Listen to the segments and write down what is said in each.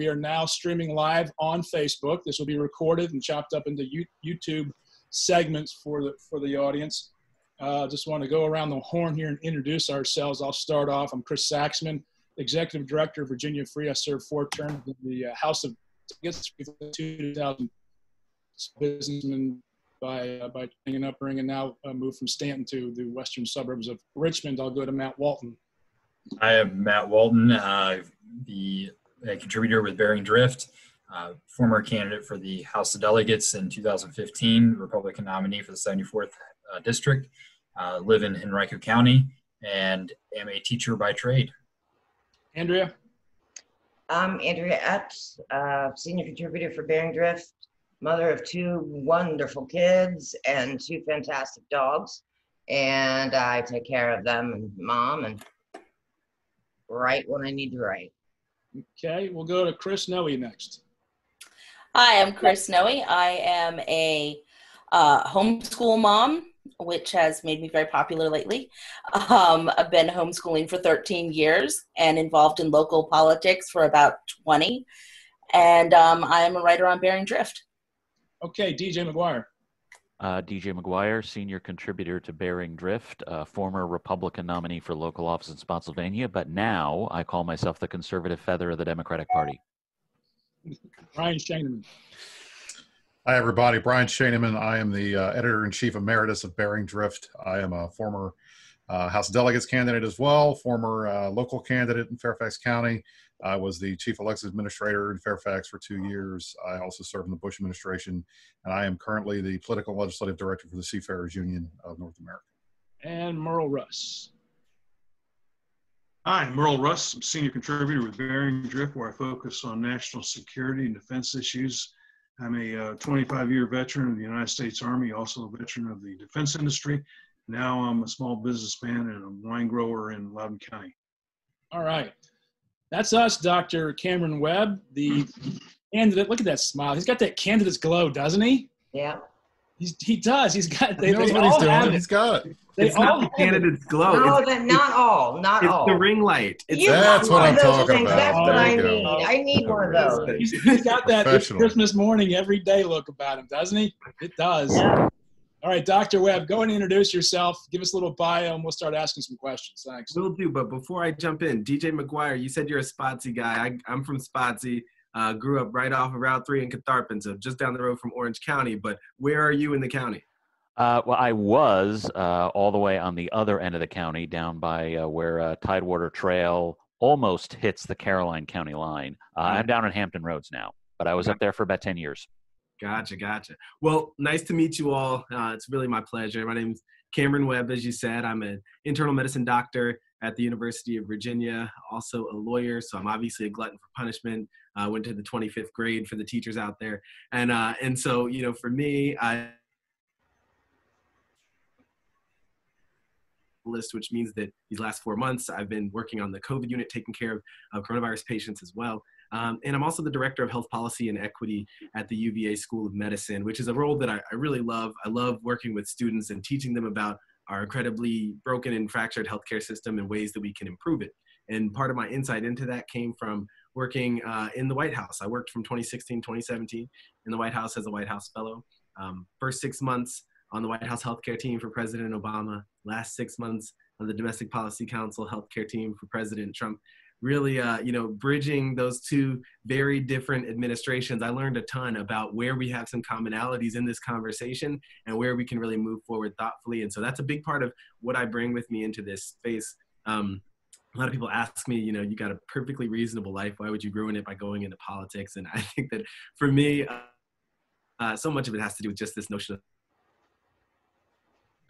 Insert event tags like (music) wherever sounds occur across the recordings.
We are now streaming live on Facebook. This will be recorded and chopped up into YouTube segments for the for the audience. Uh, just want to go around the horn here and introduce ourselves. I'll start off. I'm Chris Saxman, Executive Director of Virginia Free. I served four terms in the uh, House of I 2000 businessman by uh, by ring and now uh, moved from Staunton to the western suburbs of Richmond. I'll go to Matt Walton. I am Matt Walton, uh, the contributor with Bearing Drift, uh, former candidate for the House of Delegates in 2015, Republican nominee for the 74th uh, district. Uh, live in Henrico County and am a teacher by trade. Andrea. I'm Andrea Epps, senior contributor for Bearing Drift mother of two wonderful kids and two fantastic dogs. And I take care of them and mom and write when I need to write. Okay, we'll go to Chris Noe next. Hi, I'm Chris Noe. I am a uh, homeschool mom, which has made me very popular lately. Um, I've been homeschooling for 13 years and involved in local politics for about 20. And um, I am a writer on Bearing Drift. Okay, DJ McGuire. Uh, DJ McGuire, senior contributor to Bearing Drift, uh, former Republican nominee for local office in Spotsylvania, but now I call myself the conservative feather of the Democratic Party. Brian Schoeneman. Hi, everybody. Brian Schoeneman. I am the uh, editor in chief emeritus of Bearing Drift. I am a former uh, House of Delegates candidate as well, former uh, local candidate in Fairfax County, I was the chief elections administrator in Fairfax for two years. I also served in the Bush administration, and I am currently the political and legislative director for the Seafarers Union of North America. And Merle Russ. Hi, I'm Merle Russ. I'm senior contributor with Bearing Drift, where I focus on national security and defense issues. I'm a 25-year uh, veteran of the United States Army, also a veteran of the defense industry. Now I'm a small businessman and a wine grower in Loudoun County. All right. That's us, Dr. Cameron Webb, the candidate. Look at that smile. He's got that candidate's glow, doesn't he? Yeah. He's, he does. He's got. They, he knows what he's doing. He's got it. They it's all not the candidate's glow. No, it's, that, not all. Not it's all. It's the ring light. It's, that's what I'm talking things. about. That's what I need. I need one of those. He's, he's got that Christmas morning every day look about him, doesn't he? It does. Yeah. All right, Dr. Webb, go and introduce yourself. Give us a little bio, and we'll start asking some questions. Thanks. Will do. But before I jump in, DJ McGuire, you said you're a Spotsy guy. I, am from Spotsy. Uh, grew up right off of Route 3 in Catharpin, so just down the road from Orange County. But where are you in the county? Uh, well, I was uh, all the way on the other end of the county, down by uh, where uh, Tidewater Trail almost hits the Caroline County line. Uh, I'm down in Hampton Roads now, but I was up there for about 10 years. Gotcha, gotcha. Well, nice to meet you all. Uh, it's really my pleasure. My name's Cameron Webb, as you said. I'm an internal medicine doctor at the University of Virginia, also a lawyer. So I'm obviously a glutton for punishment. I uh, went to the 25th grade for the teachers out there, and uh, and so you know, for me, I list, which means that these last four months I've been working on the COVID unit, taking care of, of coronavirus patients as well. Um, and I'm also the director of health policy and equity at the UVA School of Medicine, which is a role that I, I really love. I love working with students and teaching them about our incredibly broken and fractured healthcare system and ways that we can improve it. And part of my insight into that came from working uh, in the White House. I worked from 2016, 2017 in the White House as a White House fellow. Um, first six months on the White House healthcare team for President Obama, last six months on the Domestic Policy Council healthcare team for President Trump really uh, you know bridging those two very different administrations. I learned a ton about where we have some commonalities in this conversation and where we can really move forward thoughtfully. And so that's a big part of what i bring with me into this space. Um, a lot of people ask me you know you got a perfectly reasonable life. Why would you ruin it by going into politics? And (laughs) i think that for me uh, uh, so much of it has to do with just this notion of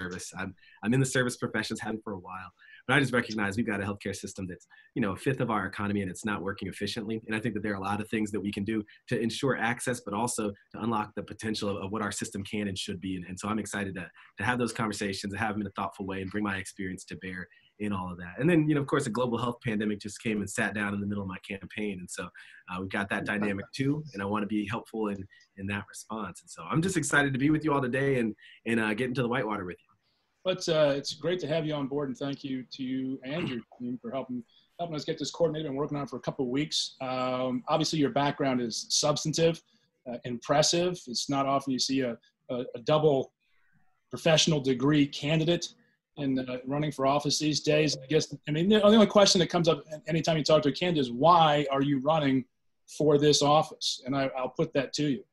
service. I'm, I'm in the service professions having for a while but I just recognize we've got a healthcare system that's, you know, a fifth of our economy and it's not working efficiently. And I think that there are a lot of things that we can do to ensure access, but also to unlock the potential of, of what our system can and should be. And, and so I'm excited to, to have those conversations, to have them in a thoughtful way and bring my experience to bear in all of that. And then, you know, of course, a global health pandemic just came and sat down in the middle of my campaign. And so uh, we've got that dynamic too. And I want to be helpful in, in that response. And so I'm just excited to be with you all today and, and uh, get into the whitewater with you. But uh, it's great to have you on board, and thank you to you and your team for helping helping us get this coordinated. Been working on it for a couple of weeks. Um, obviously, your background is substantive, uh, impressive. It's not often you see a, a, a double professional degree candidate in uh, running for office these days. I guess I mean the only question that comes up anytime you talk to a candidate is why are you running for this office? And I, will put that to you.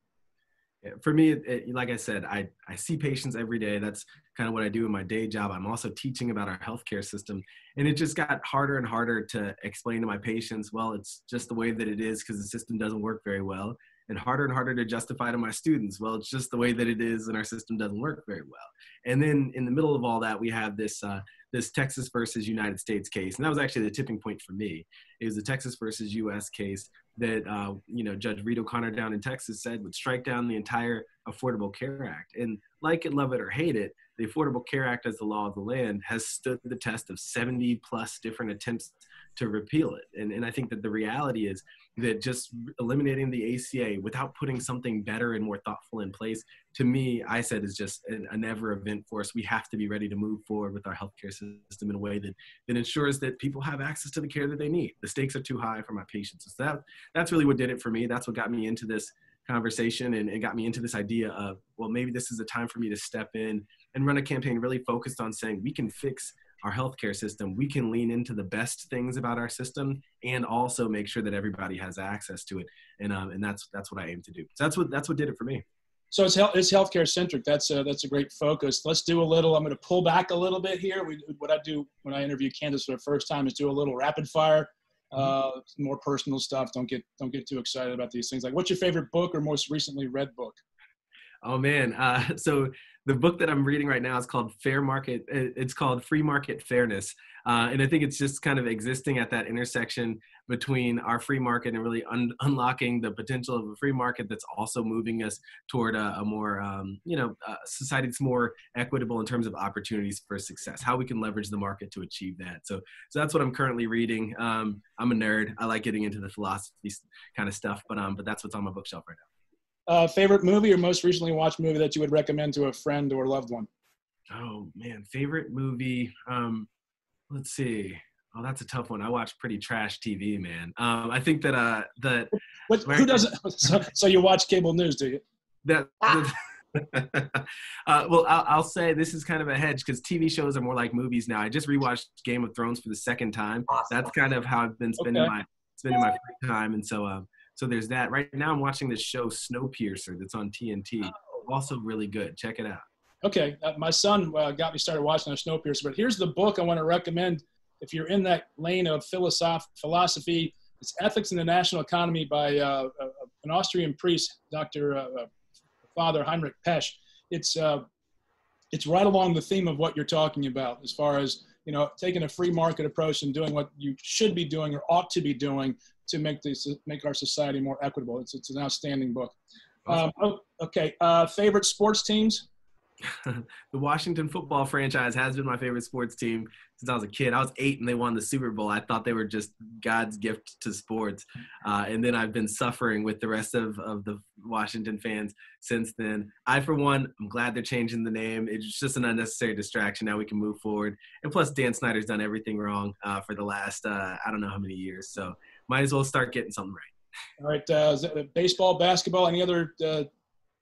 For me, it, it, like I said, I, I see patients every day. That's kind of what I do in my day job. I'm also teaching about our healthcare system. And it just got harder and harder to explain to my patients, well, it's just the way that it is because the system doesn't work very well and harder and harder to justify to my students well it's just the way that it is and our system doesn't work very well and then in the middle of all that we have this uh, this texas versus united states case and that was actually the tipping point for me. It was the texas versus us case that uh, you know judge reed o'connor down in texas said would strike down the entire affordable care act. And like it love it or hate it the affordable care act as the law of the land has stood the test of 70 plus different attempts to repeal it. And, and I think that the reality is that just eliminating the ACA without putting something better and more thoughtful in place, to me, I said is just an, a never event for us. We have to be ready to move forward with our healthcare system in a way that, that ensures that people have access to the care that they need. The stakes are too high for my patients. So that, that's really what did it for me. That's what got me into this conversation and it got me into this idea of, well, maybe this is a time for me to step in and run a campaign really focused on saying we can fix our healthcare system, we can lean into the best things about our system and also make sure that everybody has access to it. And um, and that's that's what I aim to do. So that's what that's what did it for me. So it's health, it's healthcare centric. That's a, that's a great focus. Let's do a little. I'm going to pull back a little bit here. We, what I do when I interview Candace for the first time is do a little rapid fire, mm-hmm. uh, more personal stuff. Don't get don't get too excited about these things. Like, what's your favorite book or most recently read book? Oh man, uh, (laughs) so the book that I'm reading right now is called Fair Market. It's called Free Market Fairness, uh, and I think it's just kind of existing at that intersection between our free market and really un- unlocking the potential of a free market that's also moving us toward a, a more, um, you know, society that's more equitable in terms of opportunities for success. How we can leverage the market to achieve that. So, so that's what I'm currently reading. Um, I'm a nerd. I like getting into the philosophy kind of stuff, but um, but that's what's on my bookshelf right now. Uh, favorite movie or most recently watched movie that you would recommend to a friend or loved one? Oh man, favorite movie. Um, let's see. Oh, that's a tough one. I watch pretty trash TV, man. Um, I think that uh, that what, who doesn't? (laughs) So, so, you watch cable news, do you? That. Ah. (laughs) uh, well, I'll, I'll, say this is kind of a hedge because TV shows are more like movies now. I just rewatched Game of Thrones for the second time. Awesome. That's kind of how I've been spending okay. my spending my free time, and so um, so there's that. Right now, I'm watching this show Snowpiercer that's on TNT. Oh. Also, really good. Check it out. Okay, uh, my son uh, got me started watching Snowpiercer, but here's the book I want to recommend if you're in that lane of philosoph- philosophy. It's Ethics in the National Economy by uh, uh an Austrian priest, Dr. Uh, uh, Father Heinrich Pesch. It's it's right along the theme of what you're talking about, as far as you know, taking a free market approach and doing what you should be doing or ought to be doing to make this make our society more equitable. It's it's an outstanding book. Um, okay, uh, favorite sports teams. (laughs) the Washington football franchise has been my favorite sports team since I was a kid. I was eight and they won the Super Bowl. I thought they were just God's gift to sports. Uh, and then I've been suffering with the rest of, of the Washington fans since then. I, for one, I'm glad they're changing the name. It's just an unnecessary distraction. Now we can move forward. And plus, Dan Snyder's done everything wrong uh, for the last, uh, I don't know how many years. So might as well start getting something right. All right. Uh, baseball, basketball, any other uh,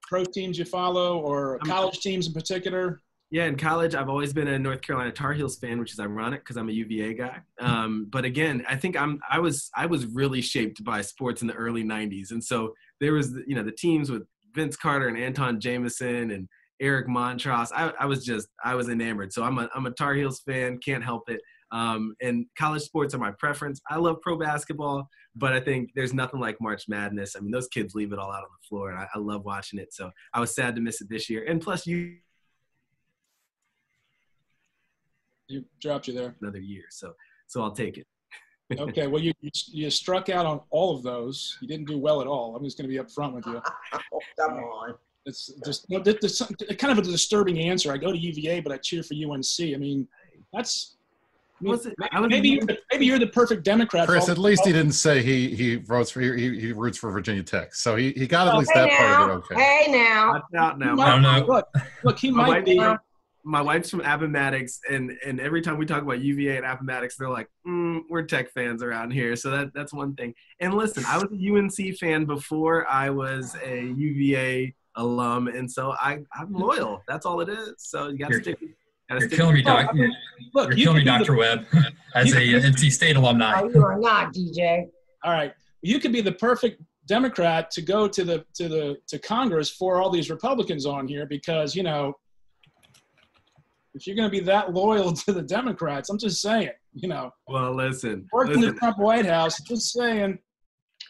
pro teams you follow or college teams in particular? Yeah, in college, I've always been a North Carolina Tar Heels fan, which is ironic because I'm a UVA guy. Um, but again, I think I'm I was I was really shaped by sports in the early '90s, and so there was you know the teams with Vince Carter and Antawn Jamison and Eric Montross. I, I was just I was enamored. So I'm a I'm a Tar Heels fan. Can't help it. Um, and college sports are my preference. I love pro basketball, but I think there's nothing like March Madness. I mean, those kids leave it all out on the floor, and I, I love watching it. So I was sad to miss it this year. And plus, you you dropped you there another year, so so I'll take it. (laughs) okay, well you you struck out on all of those. You didn't do well at all. I'm just going to be upfront with you. oh, (laughs) come on. It's just you know, this, this, kind of a disturbing answer. I go to UVA, but I cheer for UNC. I mean, that's was it, maybe you're the, maybe you're the perfect Democrat. Chris, at least he didn't say he he votes for he, he roots for Virginia Tech, so he, he got at least hey that now. part of it okay. Hey now, out now. Might, no, no. Look, look, he might be my wife's from Appomattox, and and every time we talk about UVA and Appomattox, they're like, mm, "We're Tech fans around here." So that that's one thing. And listen, I was a UNC fan before I was a UVA alum, and so I I'm loyal. That's all it is. So you got to stick. You're killing me, Doc. You're, Look, you're you killing me, Dr. The, Webb, (laughs) as a NC State alumni. Oh, you are not, DJ. All right, you could be the perfect Democrat to go to the to the to Congress for all these Republicans on here because you know if you're going to be that loyal (laughs) to the Democrats, I'm just saying, you know. Well, listen. Working in the Trump White House, just saying.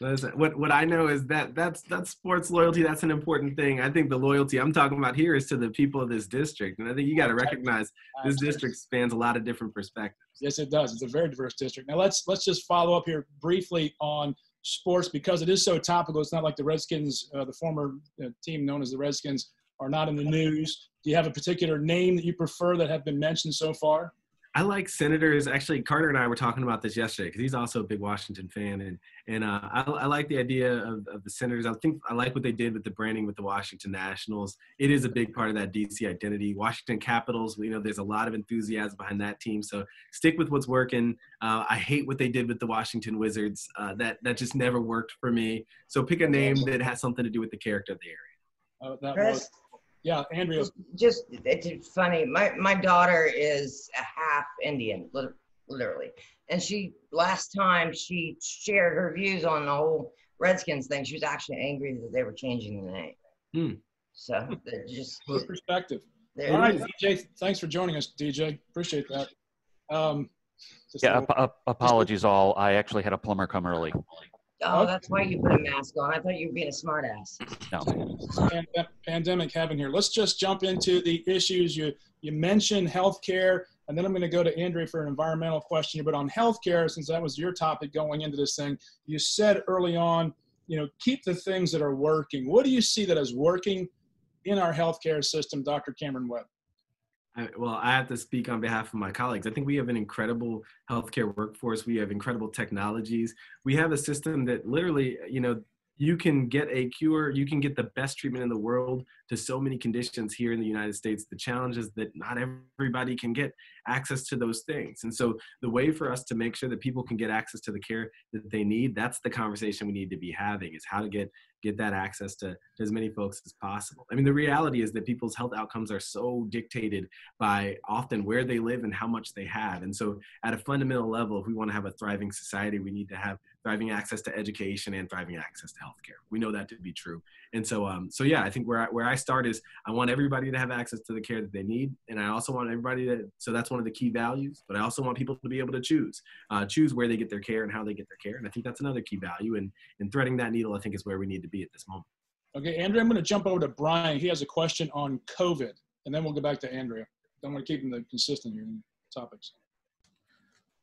Listen, what what I know is that that's that's sports loyalty. That's an important thing. I think the loyalty I'm talking about here is to the people of this district, and I think you got to recognize this district spans a lot of different perspectives. Yes, it does. It's a very diverse district. Now let's let's just follow up here briefly on sports because it is so topical. It's not like the Redskins, uh, the former uh, team known as the Redskins, are not in the news. Do you have a particular name that you prefer that have been mentioned so far? I like senators. Actually, Carter and I were talking about this yesterday because he's also a big Washington fan, and and uh, I, I, like the idea of, of the senators. I think I like what they did with the branding with the Washington Nationals. It is a big part of that DC identity. Washington Capitals. You know, there's a lot of enthusiasm behind that team. So stick with what's working. Uh, I hate what they did with the Washington Wizards. Uh, that that just never worked for me. So pick a name that has something to do with the character of the area. Uh, that was yeah, Andrea. Just, it's funny. My my daughter is a half Indian, literally, and she last time she shared her views on the whole Redskins thing. She was actually angry that they were changing the name. Hmm. So just Good perspective. All right, (laughs) DJ. Thanks for joining us, DJ. Appreciate that. Um, yeah, ap- apologies all. I actually had a plumber come early. Oh, that's why you put a mask on. I thought you were being a smartass. No. pandemic having here. Let's just jump into the issues. You you mentioned healthcare, and then I'm going to go to Andrea for an environmental question. But on healthcare, since that was your topic going into this thing, you said early on, you know, keep the things that are working. What do you see that is working in our healthcare system, Dr. Cameron Webb? I, well, I have to speak on behalf of my colleagues. I think we have an incredible healthcare workforce. We have incredible technologies. We have a system that literally, you know, you can get a cure, you can get the best treatment in the world to so many conditions here in the United States. The challenge is that not everybody can get access to those things. And so the way for us to make sure that people can get access to the care that they need, that's the conversation we need to be having is how to get get that access to, to as many folks as possible. I mean, the reality is that people's health outcomes are so dictated by often where they live and how much they have. And so at a fundamental level, if we want to have a thriving society, we need to have thriving access to education and thriving access to healthcare. We know that to be true. And so, um, so yeah, I think where I, where I start is I want everybody to have access to the care that they need, and I also want everybody to. So that's one of the key values. But I also want people to be able to choose, uh, choose where they get their care and how they get their care. And I think that's another key value. And and threading that needle, I think, is where we need to be at this moment. Okay, Andrea, I'm going to jump over to Brian. He has a question on COVID, and then we'll go back to Andrea. I'm going to keep them consistent here in topics.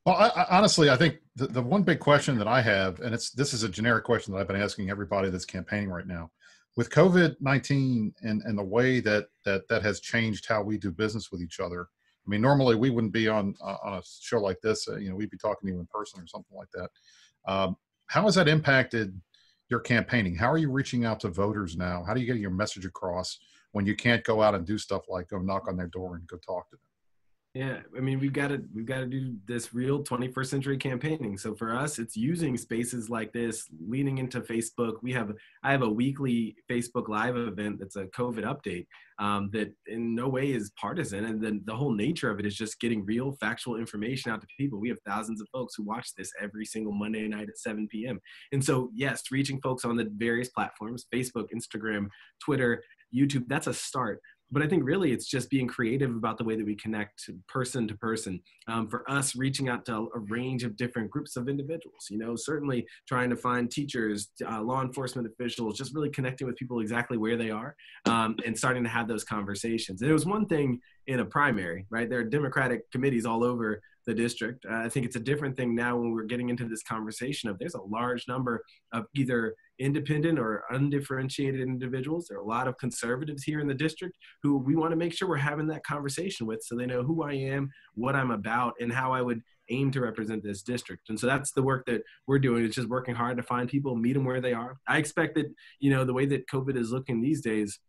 Well, I, I, honestly, I think the, the one big question that I have, and it's this is a generic question that I've been asking everybody that's campaigning right now, with COVID nineteen and and the way that that that has changed how we do business with each other. I mean, normally we wouldn't be on uh, on a show like this. Uh, you know, we'd be talking to you in person or something like that. Um, how has that impacted your campaigning? How are you reaching out to voters now? How do you get your message across when you can't go out and do stuff like go knock on their door and go talk to them? Yeah, I mean we've got to we've got to do this real 21st century campaigning. So for us, it's using spaces like this, leaning into Facebook. We have I have a weekly Facebook Live event that's a COVID update um, that in no way is partisan, and then the whole nature of it is just getting real factual information out to people. We have thousands of folks who watch this every single Monday night at 7 p.m. And so yes, reaching folks on the various platforms, Facebook, Instagram, Twitter, YouTube, that's a start but I think really it's just being creative about the way that we connect person to person. Um, for us, reaching out to a range of different groups of individuals, you know, certainly trying to find teachers, uh, law enforcement officials, just really connecting with people exactly where they are um, and starting to have those conversations. It was one thing in a primary, right? There are Democratic committees all over the district. Uh, I think it's a different thing now when we're getting into this conversation of there's a large number of either independent or undifferentiated individuals. There are a lot of conservatives here in the district who we want to make sure we're having that conversation with so they know who I am, what I'm about, and how I would aim to represent this district. And so that's the work that we're doing. It's just working hard to find people, meet them where they are. I expect that, you know, the way that COVID is looking these days,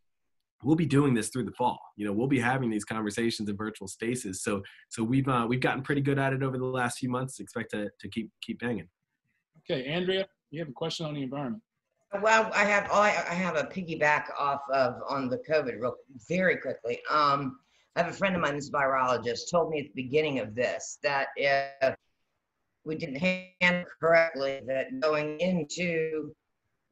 we'll be doing this through the fall. You know, we'll be having these conversations in virtual spaces. So so we've uh, we've gotten pretty good at it over the last few months. Expect to to keep keep banging. Okay, Andrea, you have a question on the environment. Well, I have I I have a piggyback off of on the COVID real very quickly. Um, I have a friend of mine that's a virologist told me at the beginning of this that if we didn't handle correctly, that going into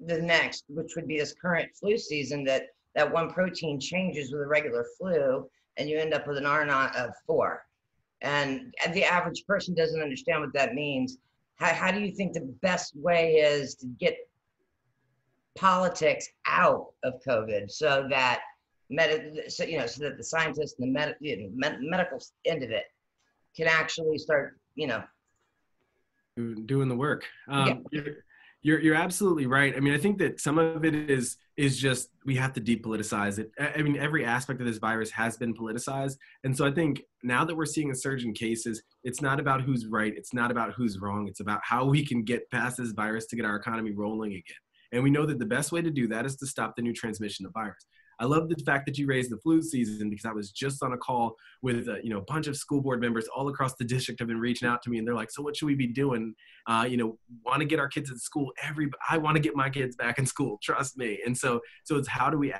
the next, which would be this current flu season, that that one protein changes with a regular flu, and you end up with an R naught of four. And the average person doesn't understand what that means. How, how do you think the best way is to get politics out of COVID so that med- so, you know, so that the scientists and the med- you know, med- medical end of it can actually start, you know, doing the work. Um, yeah. You're, you're, absolutely right. I mean, I think that some of it is is just we have to depoliticize it. I mean, every aspect of this virus has been politicized, and so I think now that we're seeing a surge in cases, it's not about who's right, it's not about who's wrong. It's about how we can get past this virus to get our economy rolling again. And we know that the best way to do that is to stop the new transmission of virus. I love the fact that you raised the flu season because I was just on a call with uh, you know a bunch of school board members all across the district have been reaching out to me and they're like, so what should we be doing? Uh, you know, want to get our kids in school. Every I want to get my kids back in school. Trust me. And so so it's how do we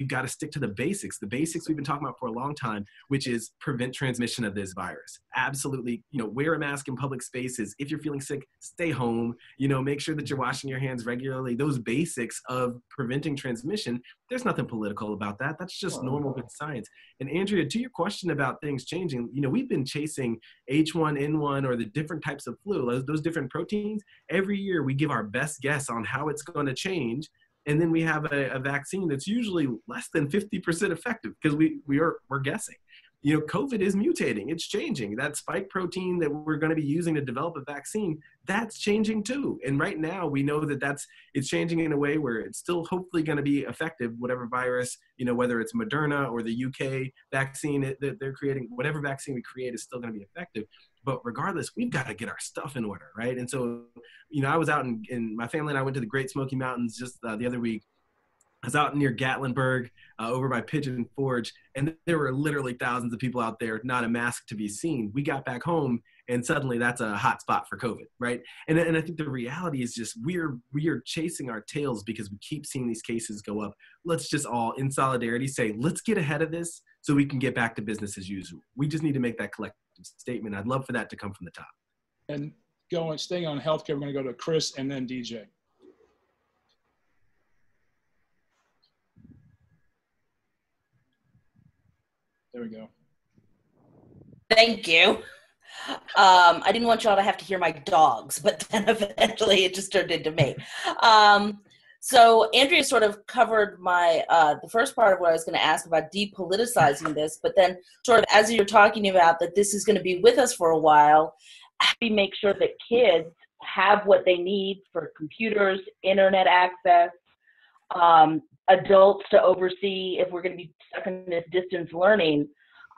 you've got to stick to the basics the basics we've been talking about for a long time which is prevent transmission of this virus. Absolutely you know wear a mask in public spaces. If you're feeling sick stay home you know make sure that you're washing your hands regularly. Those basics of preventing transmission there's nothing political about that. That's just normal good science. And andrea to your question about things changing you know we've been chasing h1n1 or the different types of flu those, those different proteins. Every year we give our best guess on how it's going to change and then we have a, a vaccine that's usually less than 50% effective because we, we are we're guessing. You know covid is mutating it's changing. That spike protein that we're going to be using to develop a vaccine that's changing too. And right now we know that that's it's changing in a way where it's still hopefully going to be effective whatever virus you know whether it's moderna or the uk vaccine that they're creating whatever vaccine we create is still going to be effective but regardless, we've got to get our stuff in order, right? And so, you know, I was out in, in my family and I went to the Great Smoky Mountains just uh, the other week. I was out near Gatlinburg, uh, over by Pigeon Forge, and there were literally thousands of people out there, not a mask to be seen. We got back home, and suddenly that's a hot spot for COVID, right? And, and I think the reality is just we're we are chasing our tails because we keep seeing these cases go up. Let's just all, in solidarity, say let's get ahead of this so we can get back to business as usual. We just need to make that collective statement. I'd love for that to come from the top. And going, staying on healthcare, we're going to go to Chris and then DJ. There we go. Thank you. Um, I didn't want y'all to have to hear my dogs, but then (laughs) eventually it just turned into me. Um, so Andrea sort of covered my uh, the first part of what I was going to ask about depoliticizing this, but then sort of as you're talking about that this is going to be with us for a while, we make sure that kids have what they need for computers, internet access, um, adults to oversee if we're going to be stuck in this distance learning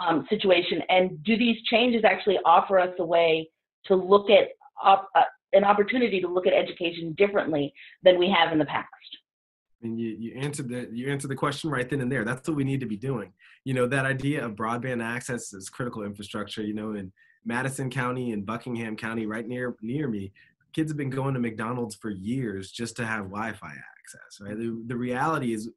um, situation, and do these changes actually offer us a way to look at uh, an opportunity to look at education differently than we have in the past. And you, you answered the you answered the question right then and there. That's what we need to be doing. You know, that idea of broadband access is critical infrastructure. You know, in Madison County and Buckingham County, right near near me, kids have been going to McDonald's for years just to have Wi-Fi access. Right. The, the reality is,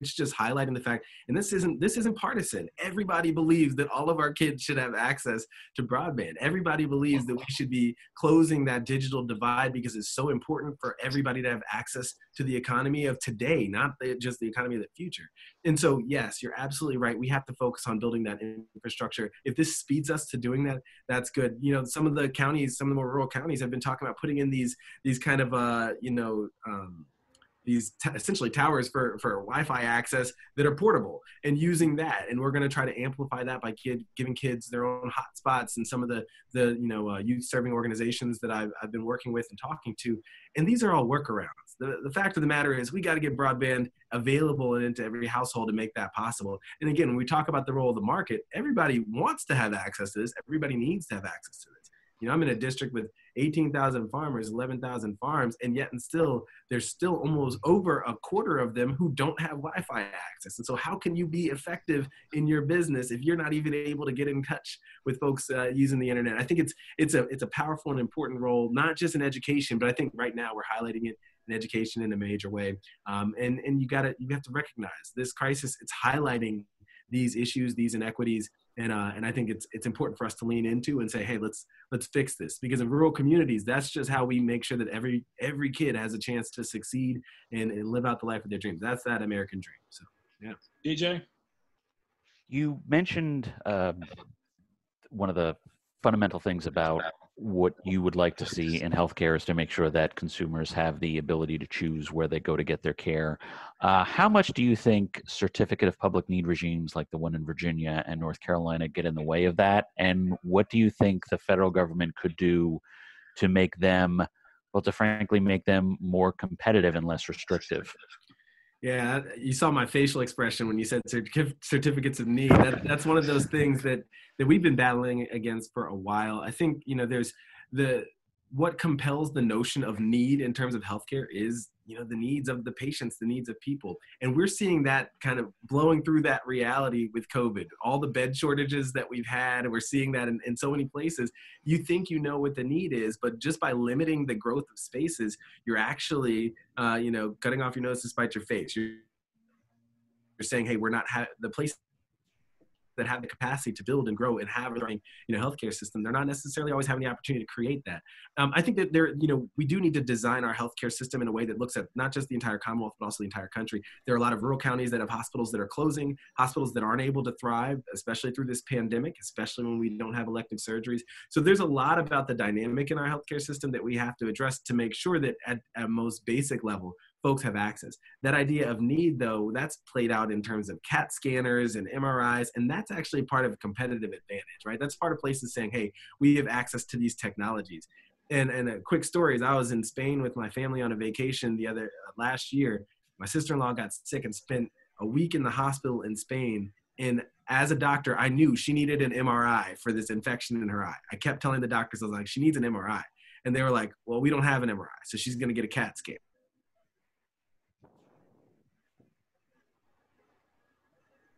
it's just highlighting the fact and this isn't this isn't partisan. Everybody believes that all of our kids should have access to broadband. Everybody believes that we should be closing that digital divide because it's so important for everybody to have access to the economy of today not the, just the economy of the future. And so yes you're absolutely right. We have to focus on building that infrastructure. If this speeds us to doing that that's good. You know some of the counties some of the more rural counties have been talking about putting in these these kind of uh you know um, these t- essentially towers for, for Wi-Fi access that are portable and using that. And we're going to try to amplify that by kid giving kids their own hotspots and some of the the you know uh, youth serving organizations that I've, I've been working with and talking to. And these are all workarounds. The, the fact of the matter is we got to get broadband available and into every household to make that possible. And again, when we talk about the role of the market, everybody wants to have access to this. Everybody needs to have access to this. You know, I'm in a district with 18,000 farmers, 11,000 farms, and yet and still there's still almost over a quarter of them who don't have Wi-Fi access. And so, how can you be effective in your business if you're not even able to get in touch with folks uh, using the internet? I think it's it's a it's a powerful and important role, not just in education, but I think right now we're highlighting it in education in a major way. Um, and and you got to you have to recognize this crisis. It's highlighting these issues, these inequities, and uh, and I think it's it's important for us to lean into and say, hey, let's let's fix this because in rural communities, that's just how we make sure that every every kid has a chance to succeed and, and live out the life of their dreams. That's that American dream. So yeah, DJ. You mentioned um, one of the fundamental things about what you would like to see in healthcare is to make sure that consumers have the ability to choose where they go to get their care. Uh, how much do you think certificate of public need regimes like the one in Virginia and North Carolina get in the way of that? And what do you think the federal government could do to make them, well, to frankly make them more competitive and less restrictive? Yeah, you saw my facial expression when you said certificates of need. That, that's one of those things that that we've been battling against for a while. I think you know there's the what compels the notion of need in terms of healthcare is you know the needs of the patients the needs of people. And we're seeing that kind of blowing through that reality with covid. All the bed shortages that we've had and we're seeing that in, in so many places. You think you know what the need is but just by limiting the growth of spaces you're actually uh, you know cutting off your nose to spite your face. You're, you're saying hey we're not ha- the place that have the capacity to build and grow and have a you know healthcare system they're not necessarily always having the opportunity to create that. Um, i think that there you know we do need to design our healthcare system in a way that looks at not just the entire commonwealth but also the entire country. There are a lot of rural counties that have hospitals that are closing hospitals that aren't able to thrive especially through this pandemic especially when we don't have elective surgeries. So there's a lot about the dynamic in our healthcare system that we have to address to make sure that at, a most basic level folks have access. That idea of need, though, that's played out in terms of CAT scanners and MRIs, and that's actually part of a competitive advantage, right? That's part of places saying, hey, we have access to these technologies. And, and a quick story is I was in Spain with my family on a vacation the other uh, last year. My sister-in-law got sick and spent a week in the hospital in Spain. And as a doctor, I knew she needed an MRI for this infection in her eye. I kept telling the doctors, I was like, she needs an MRI. And they were like, well, we don't have an MRI. So she's going to get a CAT scan.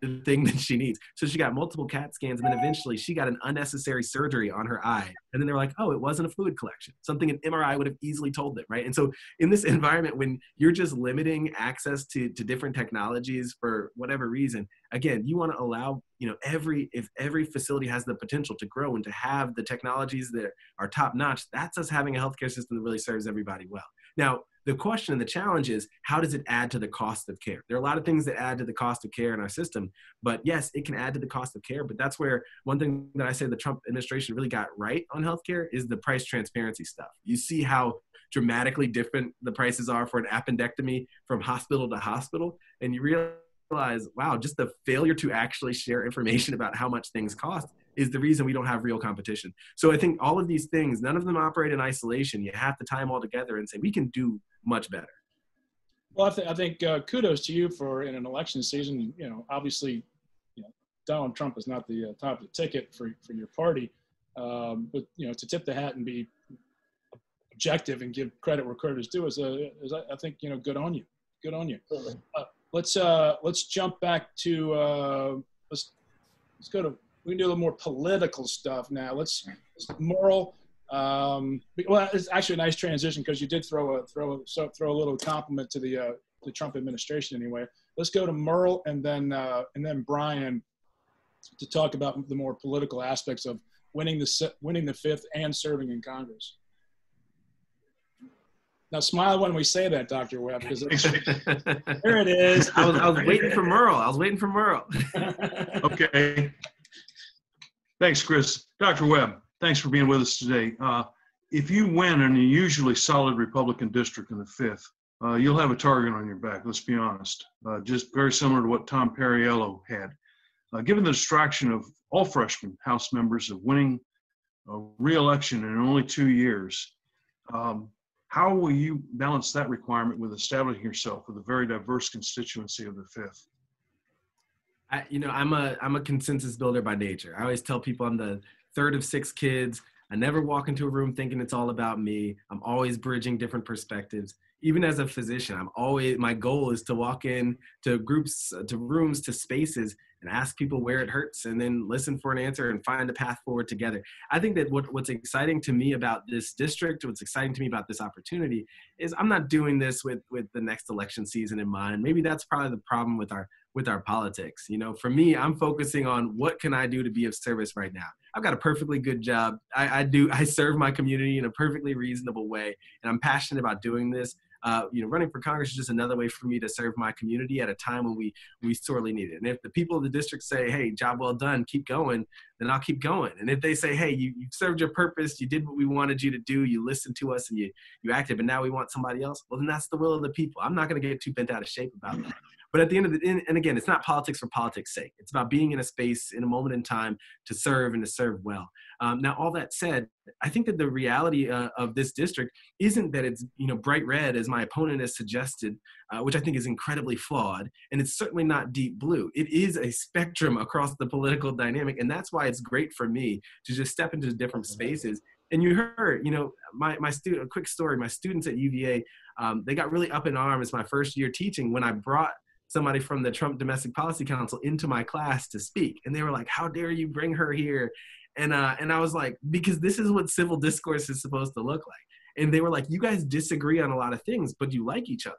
The thing (laughs) that she needs. So she got multiple CAT scans, and then eventually she got an unnecessary surgery on her eye. And then they were like, oh, it wasn't a fluid collection, something an MRI would have easily told them, right? And so in this (laughs) environment, when you're just limiting access to, to different technologies for whatever reason, again, you want to allow, you know, every, if every facility has the potential to grow and to have the technologies that are top notch, that's us having a healthcare system that really serves everybody well. Now, the question and the challenge is how does it add to the cost of care? There are a lot of things that add to the cost of care in our system, but yes, it can add to the cost of care. But that's where one thing that I say the Trump administration really got right on healthcare is the price transparency stuff. You see how dramatically different the prices are for an appendectomy from hospital to hospital, and you realize, wow, just the failure to actually share information (laughs) about how much things cost is the reason we don't have real competition. So I think all of these things, none of them operate in isolation. You have to tie them all together and say we can do much better. Well, I, th- I think uh, kudos to you for in an election season. You know, obviously, you know, Donald Trump is not the uh, top of the ticket for for your party, um, but you know, to tip the hat and be objective and give credit where credit is due is, a, uh, is I think you know, good on you. Good on you. Uh, let's uh, let's jump back to uh, let's let's go to we can do a little more political stuff now. Let's, let's moral. Um, well, it's actually a nice transition because you did throw a throw a, so throw a little compliment to the uh, the Trump administration anyway. Let's go to Merle and then uh, and then Brian to talk about the more political aspects of winning the winning the fifth and serving in Congress. Now smile when we say that, Dr. Webb, because (laughs) there it is. I was, I was waiting for Merle. I was waiting for Merle. (laughs) okay. Thanks, Chris. Dr. Webb, thanks for being with us today. Uh, if you win in a usually solid Republican district in the fifth, uh, you'll have a target on your back, let's be honest. Uh, just very similar to what Tom Perriello had. Uh, given the distraction of all freshman House members of winning a re-election in only two years, um, how will you balance that requirement with establishing yourself with a very diverse constituency of the fifth? I, you know, I'm a I'm a consensus builder by nature. I always tell people I'm the third of six kids. I never walk into a room thinking it's all about me. I'm always bridging different perspectives. Even as a physician, I'm always my goal is to walk in to groups, to rooms, to spaces and ask people where it hurts and then listen for an answer and find a path forward together. I think that what, what's exciting to me about this district, what's exciting to me about this opportunity is I'm not doing this with, with the next election season in mind. Maybe that's probably the problem with our with our politics. You know, for me, I'm focusing on what can I do to be of service right now. I've got a perfectly good job. I, I do I serve my community in a perfectly reasonable way, and I'm passionate about doing this uh, you know, running for Congress is just another way for me to serve my community at a time when we we sorely need it. And if the people of the district say, "Hey, job well done, keep going," then I'll keep going. And if they say, "Hey, you you served your purpose, you did what we wanted you to do, you listened to us, and you you acted, but now we want somebody else," well, then that's the will of the people. I'm not going to get too bent out of shape about that. But at the end of the and again, it's not politics for politics' sake. It's about being in a space in a moment in time to serve and to serve well. Um, now, all that said, I think that the reality uh, of this district isn't that it's you know bright red as my opponent has suggested, uh, which I think is incredibly flawed, and it's certainly not deep blue. It is a spectrum across the political dynamic, and that's why it's great for me to just step into different spaces and you heard, you know, my my student. A quick story: my students at UVA, um, they got really up in arms my first year teaching when I brought somebody from the Trump Domestic Policy Council into my class to speak, and they were like, "How dare you bring her here?" And uh, and I was like, because this is what civil discourse is supposed to look like. And they were like, "You guys disagree on a lot of things, but you like each other."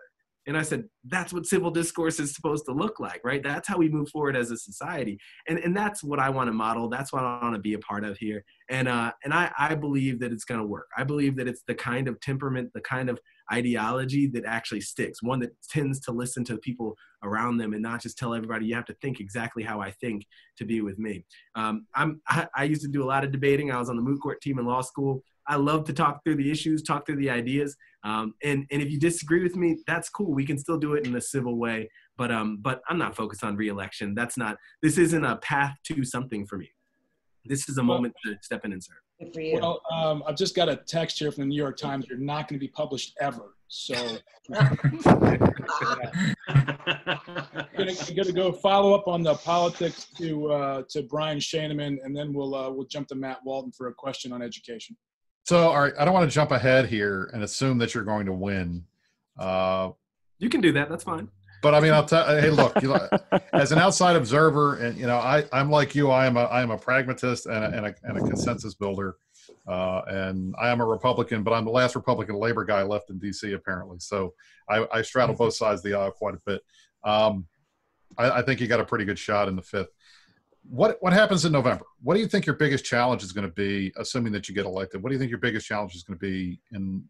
And I said, that's what civil discourse is supposed to look like, right? That's how we move forward as a society. And, and that's what I want to model. That's what I want to be a part of here. And, uh, and I, I believe that it's going to work. I believe that it's the kind of temperament, the kind of ideology that actually sticks, one that tends to listen to people around them and not just tell everybody you have to think exactly how I think to be with me. Um, I'm, I, I used to do a lot of debating. I was on the moot court team in law school. I love to talk through the issues, talk through the ideas. Um, and, and if you disagree with me, that's cool. We can still do it in a civil way. But, um, but I'm not focused on reelection. That's not, this isn't a path to something for me. This is a moment to step in and serve. Good for you. Well, um, I've just got a text here from the New York Times. You're not going to be published ever. So I'm going to go follow up on the politics to uh, to Brian Schoeneman, and then we'll uh, we'll jump to Matt Walton for a question on education. So, all right, I don't want to jump ahead here and assume that you're going to win. Uh, you can do that. That's fine. But I mean, I'll tell. Hey, look, you know, as an outside observer, and you know, I, I'm like you. I am a I am a pragmatist and a, and a, and a consensus builder. Uh, and I am a Republican, but I'm the last Republican labor guy left in D.C. apparently. So I, I straddle both sides of the aisle quite a bit. Um, I, I, think you got a pretty good shot in the fifth. What what happens in November? What do you think your biggest challenge is going to be, assuming that you get elected? What do you think your biggest challenge is going to be in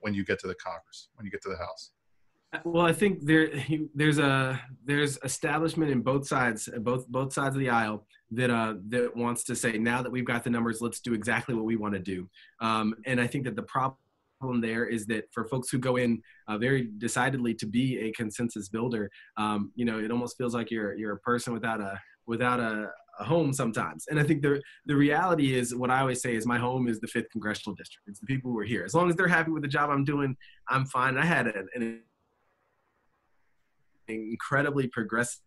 when you get to the Congress, when you get to the House? Well, I think there (laughs) there's a there's establishment in both sides, both both sides of the aisle that uh, that wants to say now that we've got the numbers, let's do exactly what we want to do. Um, and I think that the problem there is that for folks who go in uh, very decidedly to be a consensus builder, um, you know, it almost feels like you're you're a person without a without a, home sometimes. And I think the the reality is what I always say is my home is the fifth congressional district. It's the people who are here. As long as they're happy with the job I'm doing, I'm fine. I had an, an incredibly progressive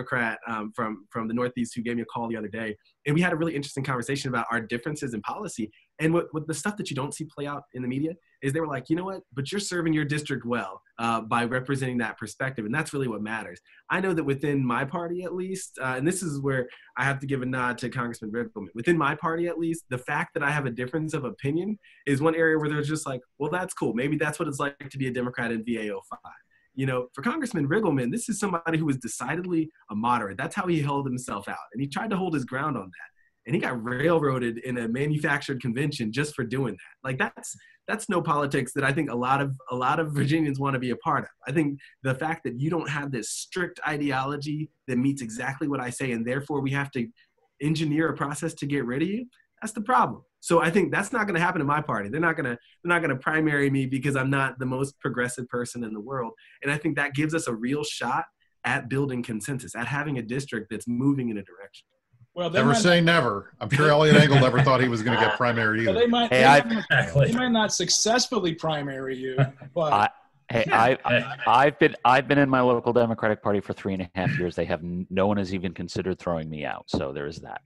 Democrat um, from from the Northeast who gave me a call the other day, and we had a really interesting conversation about our differences in policy. And what, what the stuff that you don't see play out in the media is they were like, you know what? But you're serving your district well uh, by representing that perspective, and that's really what matters. I know that within my party, at least, uh, and this is where I have to give a nod to Congressman Riggleman. Within my party, at least, the fact that I have a difference of opinion is one area where they're just like, well, that's cool. Maybe that's what it's like to be a Democrat in VA 05 you know, for Congressman Riggleman, this is somebody who was decidedly a moderate. That's how he held himself out. And he tried to hold his ground on that. And he got railroaded in a manufactured convention just for doing that. Like that's that's no politics that I think a lot of a lot of Virginians want to be a part of. I think the fact that you don't have this strict ideology that meets exactly what I say, and therefore we have to engineer a process to get rid of you, that's the problem. So I think that's not going to happen in my party. They're not going to they're not going to primary me because I'm not the most progressive person in the world. And I think that gives us a real shot at building consensus, at having a district that's moving in a direction. Well, never might, say never. I'm sure Eliot Engel never thought he was going to get (laughs) primary either. Well, they might, hey, they, might, they, might, not successfully primary you, but I, Hey, I, I've been I've been in my local Democratic Party for three and a half years. They have no one has even considered throwing me out. So there is that.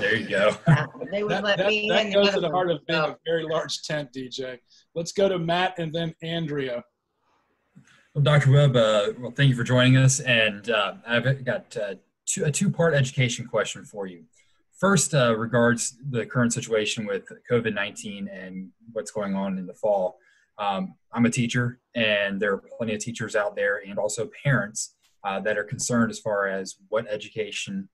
There you go. (laughs) Yeah, They would That, let that, me that in. goes to the the heart of being would a very large tent, DJ. Let's go to Matt and then Andrea. Well, Dr. Webb, uh, well, thank you for joining us. And uh, I've got uh, two, a two-part education question for you. First, uh, regards the current situation with COVID-19 and what's going on in the fall. Um, I'm a teacher, and there are plenty of teachers out there, and also parents uh, that are concerned as far as what education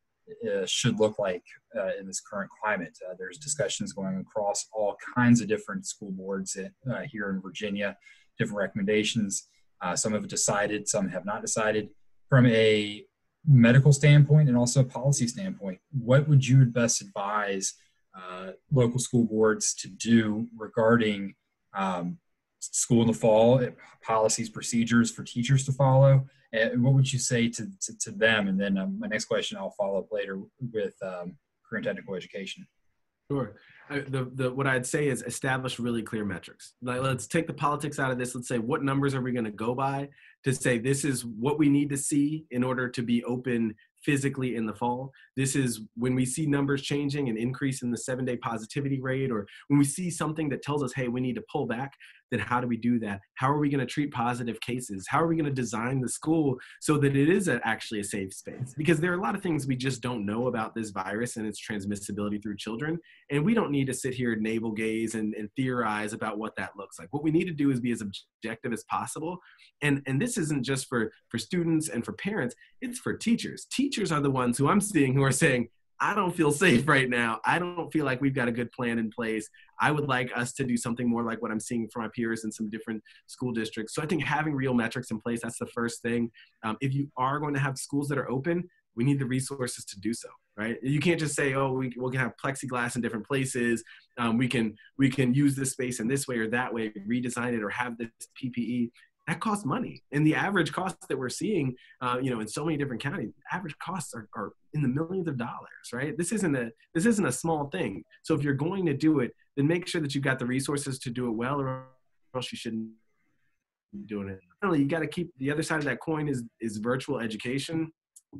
uh, should look like uh, in this current climate. Uh, there's discussions going across all kinds of different school boards at, uh, here in Virginia, different recommendations. Uh, some have decided, some have not decided. From a medical standpoint and also a policy standpoint, what would you best advise uh, local school boards to do regarding um, school in the fall, policies, procedures for teachers to follow? And what would you say to, to, to them? And then um, my next question, I'll follow up later with um, career and technical education. Sure. I, the, the, what I'd say is establish really clear metrics. Like, let's take the politics out of this. Let's say, what numbers are we going to go by to say this is what we need to see in order to be open physically in the fall. This is when we see numbers changing, an increase in the seven day positivity rate, or when we see something that tells us, hey, we need to pull back, then how do we do that? How are we going to treat positive cases? How are we going to design the school so that it is a, actually a safe space? Because there are a lot of things we just don't know about this virus and its transmissibility through children. And we don't need to sit here and navel gaze and, and theorize about what that looks like. What we need to do is be as objective as possible. And, and this isn't just for, for students and for parents, it's for teachers. Teachers are the ones who I'm seeing who are saying, I don't feel safe right now. I don't feel like we've got a good plan in place. I would like us to do something more like what I'm seeing from my peers in some different school districts. So I think having real metrics in place, that's the first thing. Um, if you are going to have schools that are open, we need the resources to do so right you can't just say oh we, we can have plexiglass in different places um, we can we can use this space in this way or that way redesign it or have this ppe that costs money. And the average cost that we're seeing uh, you know in so many different counties average costs are, are in the millions of dollars right? This isn't a this isn't a small thing. So if you're going to do it then make sure that you've got the resources to do it well or else you shouldn't be doing it. Finally you got to keep the other side of that coin is is virtual education.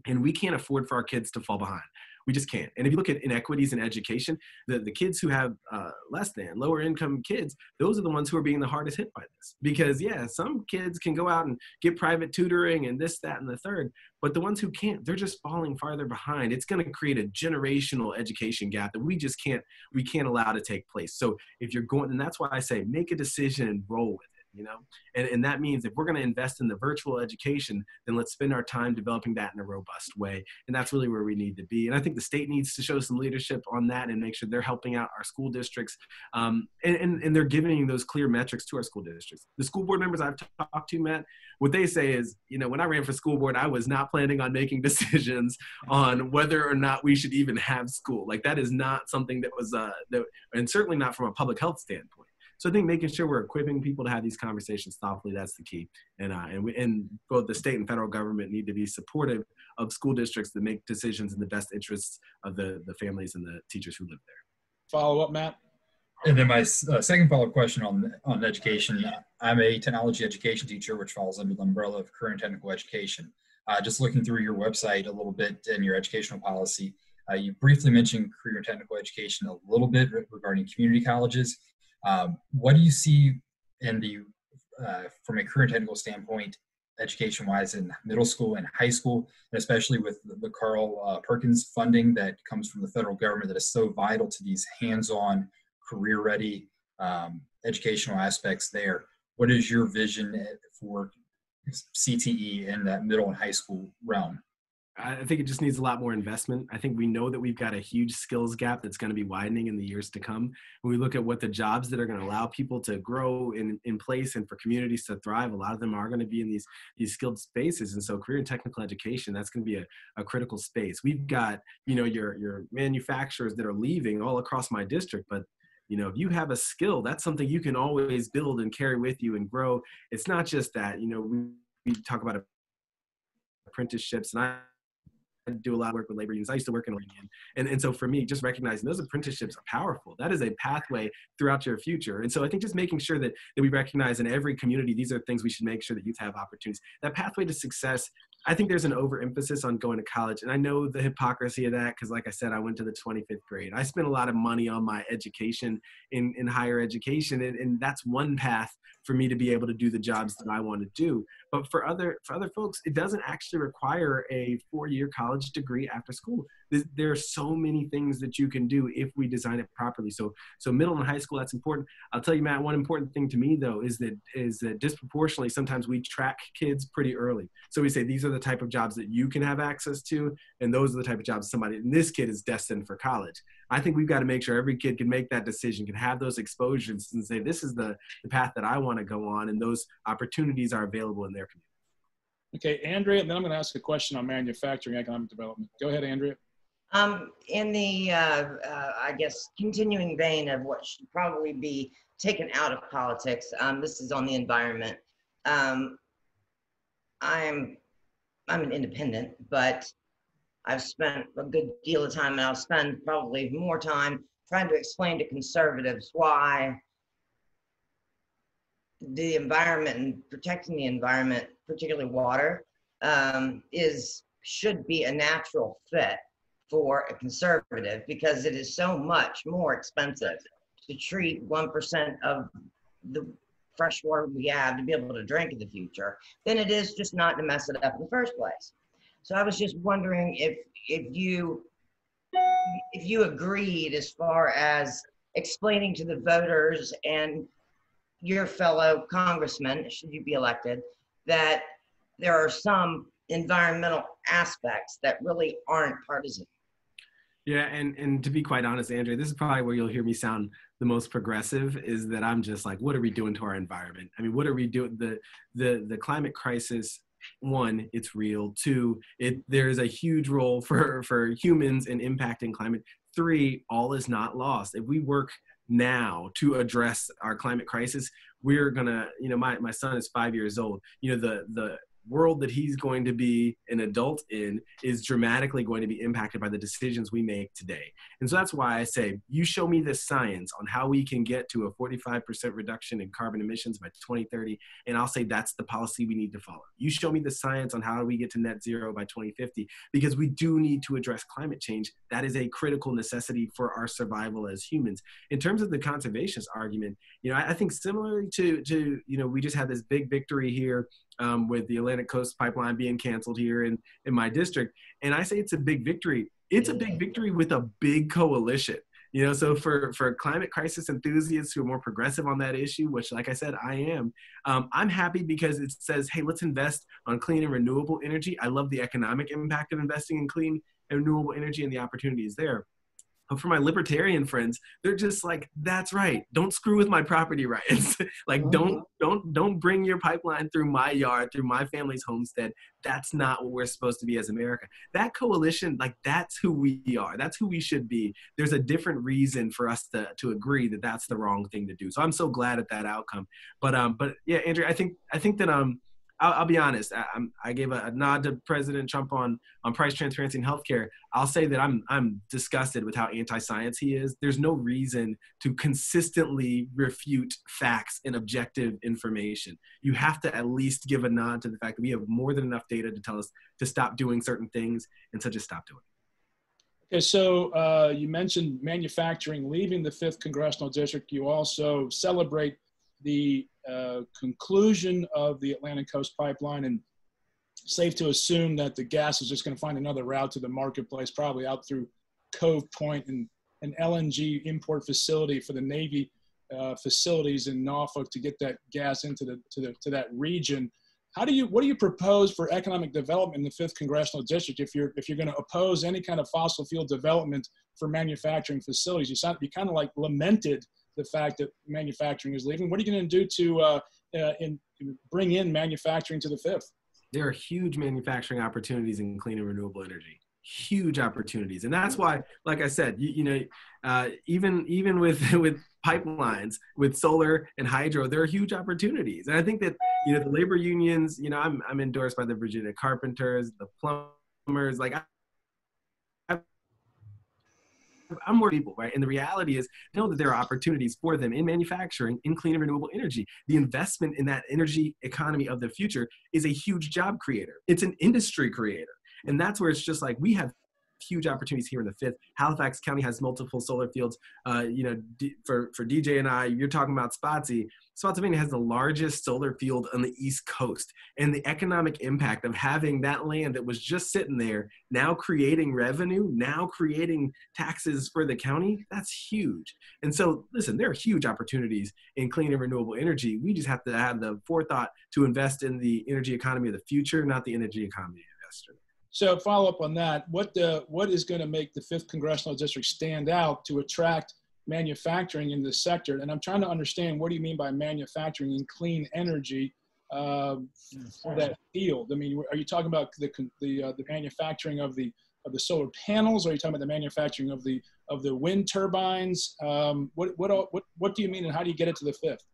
And we can't afford for our kids to fall behind we just can't. And if you look at inequities in education the, the kids who have uh, less than lower income kids those are the ones who are being the hardest hit by this. Because yeah some kids can go out and get private tutoring and this that and the third but the ones who can't they're just falling farther behind. It's going to create a generational education gap that we just can't we can't allow to take place. So if you're going and that's why i say make a decision and roll with it you know? And, and that means if we're going to invest in the virtual education then let's spend our time developing that in a robust way. And that's really where we need to be. And i think the state needs to show some leadership on that and make sure they're helping out our school districts um, and, and, and they're giving those clear metrics to our school districts. The school board members i've talked to matt what they say is you know when i ran for school board i was not planning on making (laughs) decisions on whether or not we should even have school. Like that is not something that was uh that, and certainly not from a public health standpoint so I think making sure we're equipping people to have these conversations thoughtfully, that's the key. And, uh, and, we, and both the state and federal government need to be supportive of school districts that make decisions in the best interests of the, the families and the teachers who live there. Follow up, Matt? And then my uh, second follow-up question on on education. I'm a technology education teacher, which falls under the umbrella of career and technical education. Uh, just looking through your website a little bit and your educational policy, uh, you briefly mentioned career and technical education a little bit regarding community colleges. Um, what do you see in the uh, from a career technical standpoint, education wise, in middle school and high school, and especially with the, Carl uh, Perkins funding that comes from the federal government that is so vital to these hands on, career ready um, educational aspects there? What is your vision for CTE in that middle and high school realm? I think it just needs a lot more investment. I think we know that we've got a huge skills gap that's going to be widening in the years to come. When we look at what the jobs that are going to allow people to grow in, in place and for communities to thrive, a lot of them are going to be in these these skilled spaces. And so career and technical education, that's going to be a, a critical space. We've got, you know, your your manufacturers that are leaving all across my district, but you know if you have a skill that's something you can always build and carry with you and grow it's not just that you know we, we talk about apprenticeships and i do a lot of work with labor unions. I used to work in union. And, and so for me, just recognizing those apprenticeships are powerful. That is a pathway throughout your future. And so I think just making sure that, that we recognize in every community, these are things we should make sure that youth have opportunities. That pathway to success I think there's an overemphasis on going to college. And I know the hypocrisy of that because, like I said, I went to the 25th grade. I spent a lot of money on my education in, in higher education, and, and that's one path for me to be able to do the jobs that I want to do. But for other for other folks, it doesn't actually require a four-year college degree after school. There are so many things that you can do if we design it properly. So so middle and high school, that's important. I'll tell you, Matt. One important thing to me though is that is that disproportionately sometimes we track kids pretty early. So we say these are the type of jobs that you can have access to, and those are the type of jobs somebody. And this kid is destined for college. I think we've got to make sure every kid can make that decision, can have those exposures, and say this is the the path that I want to go on, and those opportunities are available in their community. Okay, Andrea, and then I'm going to ask a question on manufacturing economic development. Go ahead, Andrea. Um, in the, uh, uh, I guess, continuing vein of what should probably be taken out of politics, um, this is on the environment. Um, I'm, I'm an independent, but I've spent a good deal of time, and I'll spend probably more time trying to explain to conservatives why the environment and protecting the environment, particularly water, um, is should be a natural fit for a conservative because it is so much more expensive to treat 1% of the fresh water we have to be able to drink in the future than it is just not to mess it up in the first place. So I was just wondering if if you if you agreed as far as explaining to the voters and your fellow congressman, should you be elected, that there are some environmental aspects that really aren't partisan. Yeah, and and to be quite honest, Andrea, this is probably where you'll hear me sound the most progressive. Is that I'm just like, what are we doing to our environment? I mean, what are we doing? The the the climate crisis. One, it's real. Two, it there is a huge role (laughs) for for humans in impacting climate. Three, all is not lost. If we work now to address our climate crisis we're gonna you know my, my son is five years old you know the the world that he's going to be an adult in is dramatically going to be impacted by the decisions we make today. And so that's why I say, you show me the science on how we can get to a 45% reduction in carbon emissions by 2030, and I'll say that's the policy we need to follow. You show me the science on how we get to net zero by 2050, because we do need to address climate change. That is a critical necessity for our survival as humans. In terms of the conservationist argument, you know, I, I think similar to, to, you know, we just had this big victory here um, with the Atlantic Coast Pipeline being canceled here in, in my district. And I say it's a big victory. It's a big victory with a big coalition. You know, so for for climate crisis enthusiasts who are more progressive on that issue, which, like I said, I am, um, I'm happy because it says, hey, let's invest on clean and renewable energy. I love the economic impact of investing in clean and renewable energy and the opportunities there. But for my libertarian friends, they're just like, that's right. Don't screw with my property rights. (laughs) like mm-hmm. don't don't don't bring your pipeline through my yard, through my family's homestead. That's not what we're supposed to be as America. That coalition, like that's who we are. That's who we should be. There's a different reason for us to to agree that that's the wrong thing to do. So I'm so glad at that outcome. But um, but yeah, Andrew, I think I think that um I'll, I'll be honest. I, I gave a, a, nod to President Trump on on price transparency in healthcare. I'll say that I'm I'm disgusted with how anti-science he is. There's no reason to consistently refute facts and objective information. You have to at least give a nod to the fact that we have more than enough data to tell us to stop doing certain things, and so just stop doing. Okay, so uh, you mentioned manufacturing leaving the fifth congressional district. You also celebrate the uh, conclusion of the Atlantic Coast Pipeline and safe to assume that the gas is just going to find another route to the marketplace, probably out through Cove Point and an LNG import facility for the Navy uh, facilities in Norfolk to get that gas into the to the to that region. How do you what do you propose for economic development in the fifth congressional district if you're if you're going to oppose any kind of fossil fuel development for manufacturing facilities? You sound you kind of like lamented the fact that manufacturing is leaving. What are you going to do to uh, uh, in, bring in manufacturing to the fifth? There are huge manufacturing opportunities in clean and renewable energy. Huge opportunities, and that's why, like I said, you, you know, uh, even even with (laughs) with pipelines, with solar and hydro, there are huge opportunities. And I think that you know the labor unions. You know, I'm I'm endorsed by the Virginia Carpenters, the plumbers. Like I'm more people, right? And the reality is, know that there are opportunities for them in manufacturing, in clean and renewable energy. The investment in that energy economy of the future is a huge job creator. It's an industry creator. And that's where it's just like we have huge opportunities here in the fifth. Halifax County has multiple solar fields. Uh, you know, D- for for DJ and I, you're talking about Spotsy. Spotsylvania has the largest solar field on the East Coast, and the economic impact of having that land that was just sitting there now creating revenue, now creating taxes for the county. That's huge. And so, listen, there are huge opportunities in clean and renewable energy. We just have to have the forethought to invest in the energy economy of the future, not the energy economy of yesterday. So follow up on that. What the what is going to make the fifth congressional district stand out to attract manufacturing in this sector? And I'm trying to understand what do you mean by manufacturing in clean energy uh, for that field? I mean, are you talking about the the, uh, the manufacturing of the of the solar panels? Are you talking about the manufacturing of the of the wind turbines? Um, what what what what do you mean, and how do you get it to the fifth?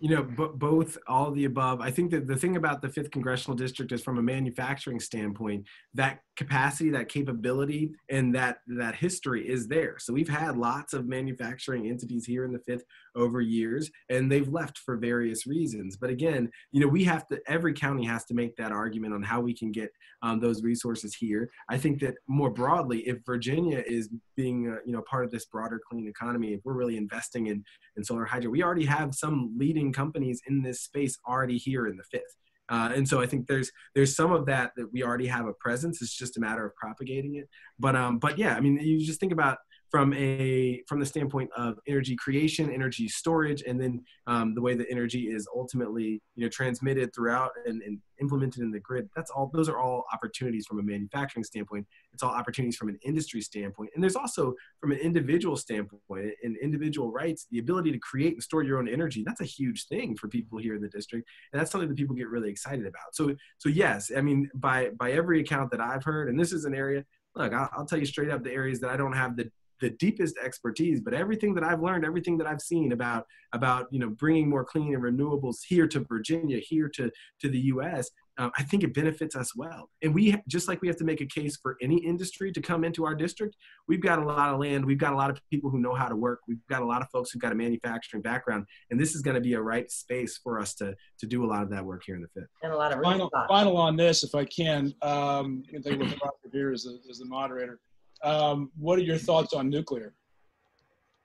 You know, b- both all the above. I think that the thing about the fifth congressional district is, from a manufacturing standpoint, that capacity, that capability, and that that history is there. So we've had lots of manufacturing entities here in the fifth over years, and they've left for various reasons. But again, you know, we have to. Every county has to make that argument on how we can get um, those resources here. I think that more broadly, if Virginia is being, uh, you know, part of this broader clean economy, if we're really investing in in solar hydro, we already have some leading companies in this space already here in the fifth. Uh, and so I think there's there's some of that that we already have a presence. It's just a matter of propagating it. But um, but yeah, I mean, you just think about from a from the standpoint of energy creation, energy storage, and then um, the way that energy is ultimately you know transmitted throughout and, and, implemented in the grid. That's all. Those are all opportunities from a manufacturing standpoint. It's all opportunities from an industry standpoint, and there's also from an individual standpoint and individual rights, the ability to create and store your own energy. That's a huge thing for people here in the district, and that's something that people get really excited about. So so yes, I mean by by every account that I've heard, and this is an area look, I'll, I'll, tell you straight up the areas that I don't have the the deepest expertise but everything that i've learned everything that i've seen about about you know bringing more clean and renewables here to virginia here to to the us uh, i think it benefits us well. And we just like we have to make a case for any industry to come into our district we've got a lot of land we've got a lot of people who know how to work we've got a lot of folks who've got a manufacturing background and this is going to be a right space for us to to do a lot of that work here in the fifth. And a lot of final, final on this if i can um, I can take a look here as the, as the moderator um, what are your thoughts on nuclear?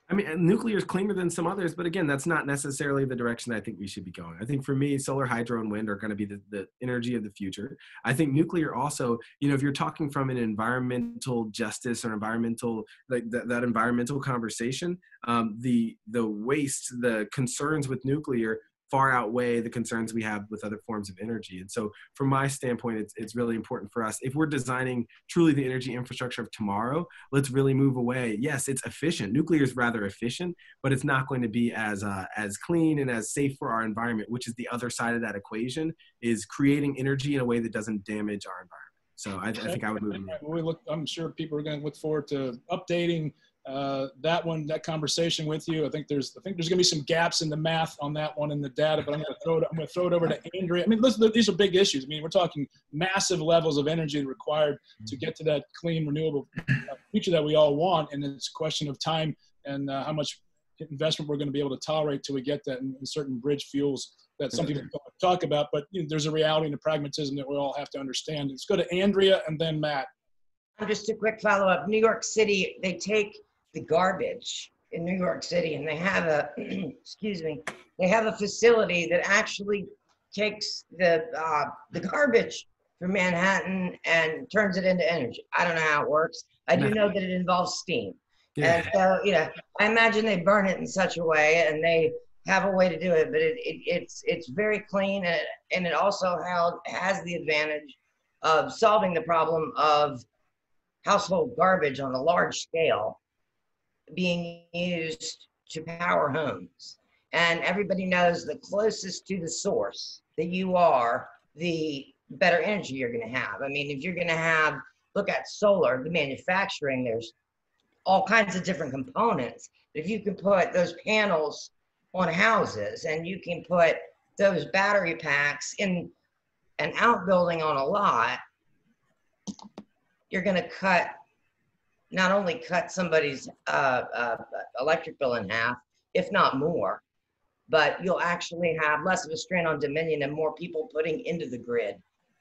I mean, nuclear is cleaner than some others, but again, that's not necessarily the direction I think we should be going. I think for me, solar, hydro, and wind are going to be the, the energy of the future. I think nuclear also, you know, if you're talking from an environmental justice or environmental, like that, that environmental conversation, um, the the waste, the concerns with nuclear far outweigh the concerns we have with other forms of energy. And so, from my standpoint, it's, it's really important for us. If we're designing truly the energy infrastructure of tomorrow, let's really move away. Yes, it's efficient. Nuclear is rather efficient, but it's not going to be as uh, as clean and as safe for our environment. Which is the other side of that equation: is creating energy in a way that doesn't damage our environment. So I, I think I would move. We look, I'm sure people are going to look forward to updating uh, that one, that conversation with you. I think there's, I think there's going to be some gaps in the math on that one in the data, but I'm going to throw it, I'm going to throw it over to Andrea. I mean, listen, these are big issues. I mean, we're talking massive levels of energy required to get to that clean, renewable (clears throat) future that we all want, and it's a question of time and uh, how much investment we're going to be able to tolerate till we get that in, in certain bridge fuels that some people talk about. But you know, there's a reality and a pragmatism that we all have to understand. Let's go to Andrea and then Matt. Just a quick follow up. New York City, they take the garbage in New York City, and they have a (clears throat) excuse me, they have a facility that actually takes the uh, the garbage from Manhattan and turns it into energy. I don't know how it works. I do know that it involves steam. Yeah. And so, you know, I imagine they burn it in such a way and they have a way to do it, but it, it it's it's very clean and it, and it also held, has the advantage of solving the problem of household garbage on a large scale being used to power homes. And everybody knows the closest to the source that you are, the better energy you're going to have. I mean, if you're going to have, look at solar, the manufacturing, there's all kinds of different components. If you can put those panels on houses and you can put those battery packs in an outbuilding on a lot, you're going to cut not only cut somebody's uh, uh, electric bill in half, if not more, but you'll actually have less of a strain on Dominion and more people putting into the grid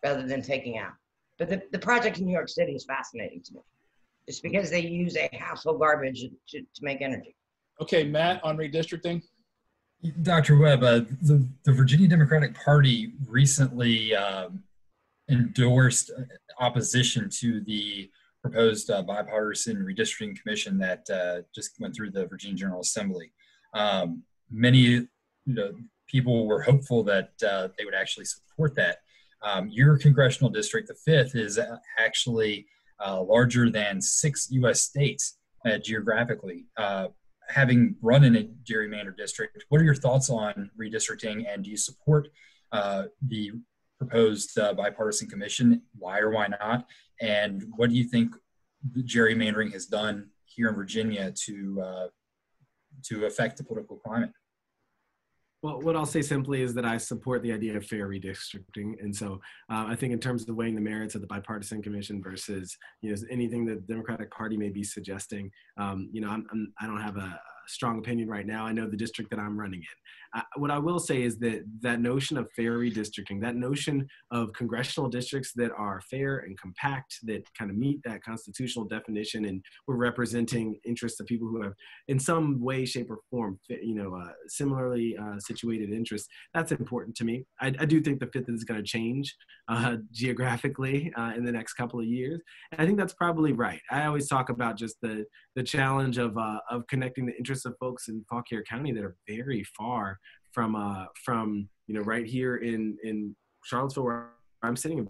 rather than taking out. But the, the project in New York City is fascinating to me. It's because they use a household garbage to, to make energy. Okay, Matt, on redistricting. Dr. Webb, uh, the, the Virginia Democratic Party recently um, endorsed opposition to the proposed uh, bipartisan redistricting commission that uh, just went through the Virginia General Assembly. Um, many you know, people were hopeful that uh, they would actually support that. Um, your congressional district, the fifth, is actually uh, larger than six U.S. states uh, geographically. Uh, having run in a gerrymandered district, what are your thoughts on redistricting, and do you support the proposed bipartisan commission? Why or why not? And what do you think gerrymandering has done here in Virginia to uh, to affect the political climate? Well, what I'll say simply is that I support the idea of fair redistricting, and so uh, I think in terms of weighing the merits of the bipartisan commission versus you know anything that the Democratic Party may be suggesting, um, you know, I'm, I'm, I do not have a strong opinion right now. I know the district that I'm running in. Uh, what I will say is that that notion of fair redistricting, that notion of congressional districts that are fair and compact, that kind of meet that constitutional definition, and we're representing interests of people who have, in some way, shape, or form, you know, uh, similarly uh, situated interests. That's important to me. I, I do think the fifth is going to change uh, geographically uh, in the next couple of years, and I think that's probably right. I always talk about just the the challenge of of connecting the interests of folks in Fauquier County that are very far from uh, from you know right here in in Charlottesville where I'm sitting,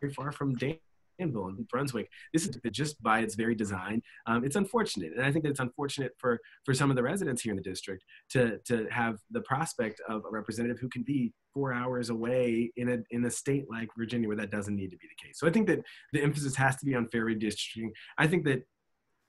very far from Danville and Brunswick. This is just by its very design. Um, it's unfortunate, and I think that it's unfortunate for for some of the residents here in the district to to have the prospect of a representative who can be four hours away in a in a state like Virginia where that doesn't need to be the case. So I think that the emphasis has to be on fair redistricting. I think that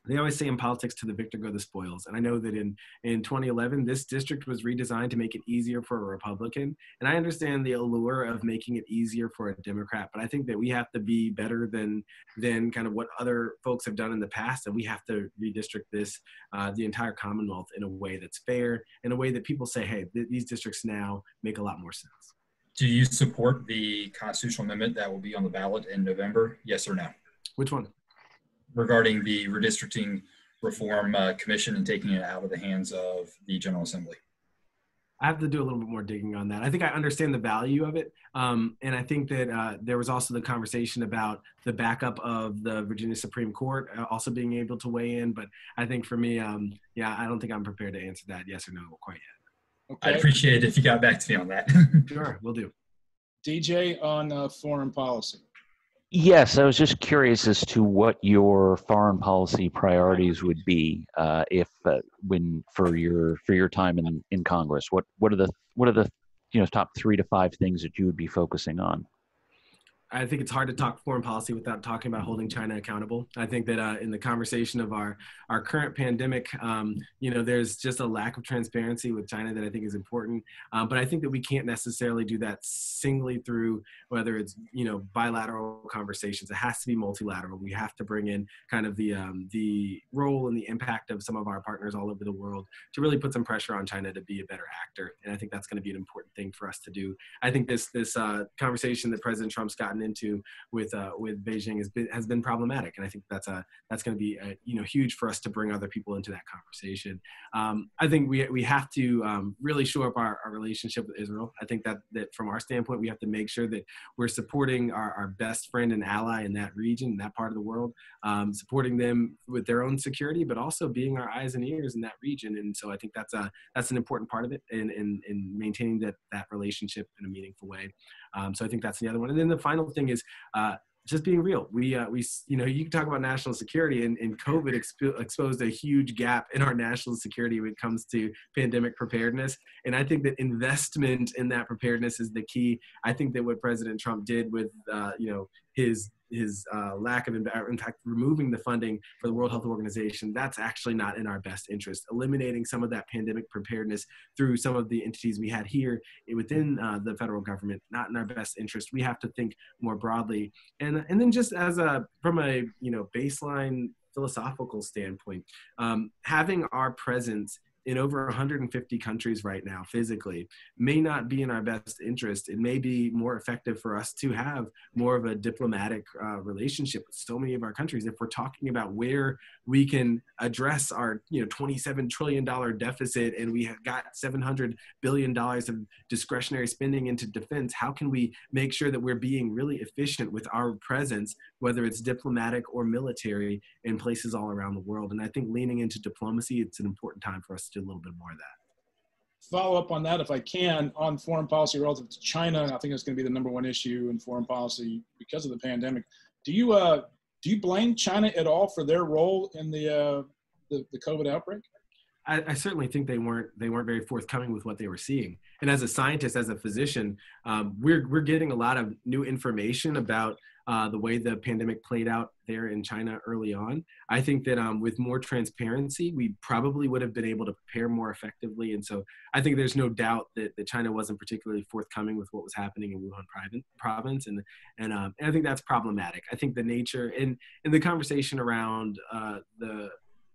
they always say in politics to the victor go the spoils. And i know that in in 2011 this district was redesigned to make it easier for a republican. And i understand the allure of making it easier for a democrat but i think that we have to be better than than kind of what other folks have done in the past and we have to redistrict this uh, the entire commonwealth in a way that's fair in a way that people say hey th- these districts now make a lot more sense. Do you support the constitutional amendment that will be on the ballot in november? Yes or no? Which one regarding the redistricting reform uh, commission and taking it out of the hands of the General Assembly? I have to do a little bit more digging on that. I think I understand the value of it. Um, and I think that uh, there was also the conversation about the backup of the Virginia Supreme Court uh, also being able to weigh in. But I think for me, um, yeah, I don't think I'm prepared to answer that yes or no quite yet. Okay. I'd appreciate it if you got back to me on that. (laughs) sure, we'll do. DJ on uh, foreign policy. Yes, I was just curious as to what your foreign policy priorities would be uh, if uh, when for your for your time in in Congress. What what are the what are the you know top three to five things that you would be focusing on? I think it's hard to talk foreign policy without talking about holding China accountable. I think that uh, in the conversation of our our current pandemic, um, you know, there's just a lack of transparency with China that I think is important. Um, but I think that we can't necessarily do that singly through whether it's you know bilateral conversations. It has to be multilateral. We have to bring in kind of the um, the role and the impact of some of our partners all over the world to really put some pressure on China to be a better actor. And I think that's going to be an important thing for us to do. I think this this uh, conversation that President Trump's gotten into with uh, with Beijing has been has been problematic, and I think that's a that's going to be a, you know huge for us to bring other people into that conversation. Um, I think we we have to um, really shore up our, our relationship with Israel. I think that that from our standpoint, we have to make sure that we're supporting our, our best friend and ally in that region, in that part of the world, um, supporting them with their own security, but also being our eyes and ears in that region. And so I think that's a that's an important part of it in in, in maintaining that that relationship in a meaningful way. Um, so I think that's the other one. And then the final thing is uh, just being real. We, uh, we, you know, you can talk about national security, and, and COVID expo- exposed a huge gap in our national security when it comes to pandemic preparedness. And I think that investment in that preparedness is the key. I think that what President Trump did with, uh, you know, his his uh, lack of, in fact, removing the funding for the World Health Organization, that's actually not in our best interest. Eliminating some of that pandemic preparedness through some of the entities we had here within uh, the federal government, not in our best interest. We have to think more broadly, and and then just as a from a you know baseline philosophical standpoint, um, having our presence in over 150 countries right now physically may not be in our best interest. It may be more effective for us to have more of a diplomatic uh, relationship with so many of our countries. If we're talking about where we can address our you know 27 trillion dollar deficit and we have got 700 billion dollars of discretionary spending into defense how can we make sure that we're being really efficient with our presence whether it's diplomatic or military in places all around the world? And i think leaning into diplomacy it's an important time for us do a little bit more of that. Follow up on that, if I can, on foreign policy relative to China. I think it's going to be the number one issue in foreign policy because of the pandemic. Do you uh, do you blame China at all for their role in the uh, the, the COVID outbreak? I, I, certainly think they weren't they weren't very forthcoming with what they were seeing. And as a scientist, as a physician, um, we're we're getting a lot of new information about uh, the way the pandemic played out there in China early on. I think that um, with more transparency, we probably would have been able to prepare more effectively. And so I think there's no doubt that, that China wasn't particularly forthcoming with what was happening in Wuhan province. And, and, um, and I think that's problematic. I think the nature and, and the conversation around uh, the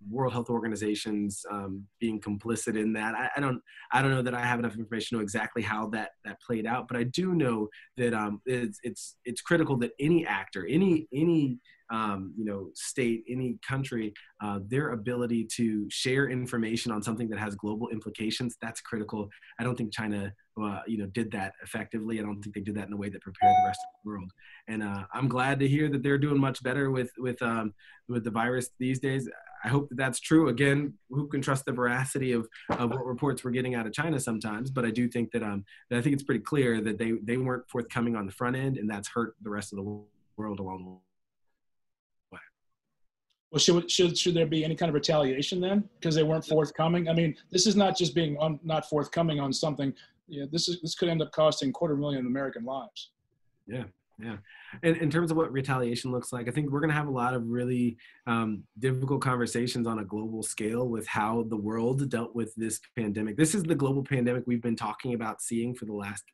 World Health Organizations um, being complicit in that. I, I, don't I don't know that I have enough information to know exactly how that that played out, but I do know that um, it's it's it's critical that any actor, any any um, you know state, any country, uh, their ability to share information on something that has global implications that's critical. I don't think China uh, you know did that effectively. I don't think they did that in a way that prepared the rest of the world. And uh, I'm glad to hear that they're doing much better with with um, with the virus these days. I hope that that's true. Again, who can trust the veracity of, of what reports we're getting out of China sometimes? But I do think that um, that I think it's pretty clear that they they weren't forthcoming on the front end, and that's hurt the rest of the world along the way. Well, should should should there be any kind of retaliation then because they weren't forthcoming? I mean, this is not just being on, not forthcoming on something. Yeah, this is this could end up costing quarter million American lives. Yeah, yeah. In, in terms of what retaliation looks like, I think we're going to have a lot of really um, difficult conversations on a global scale with how the world dealt with this pandemic. This is the global pandemic we've been talking about seeing for the last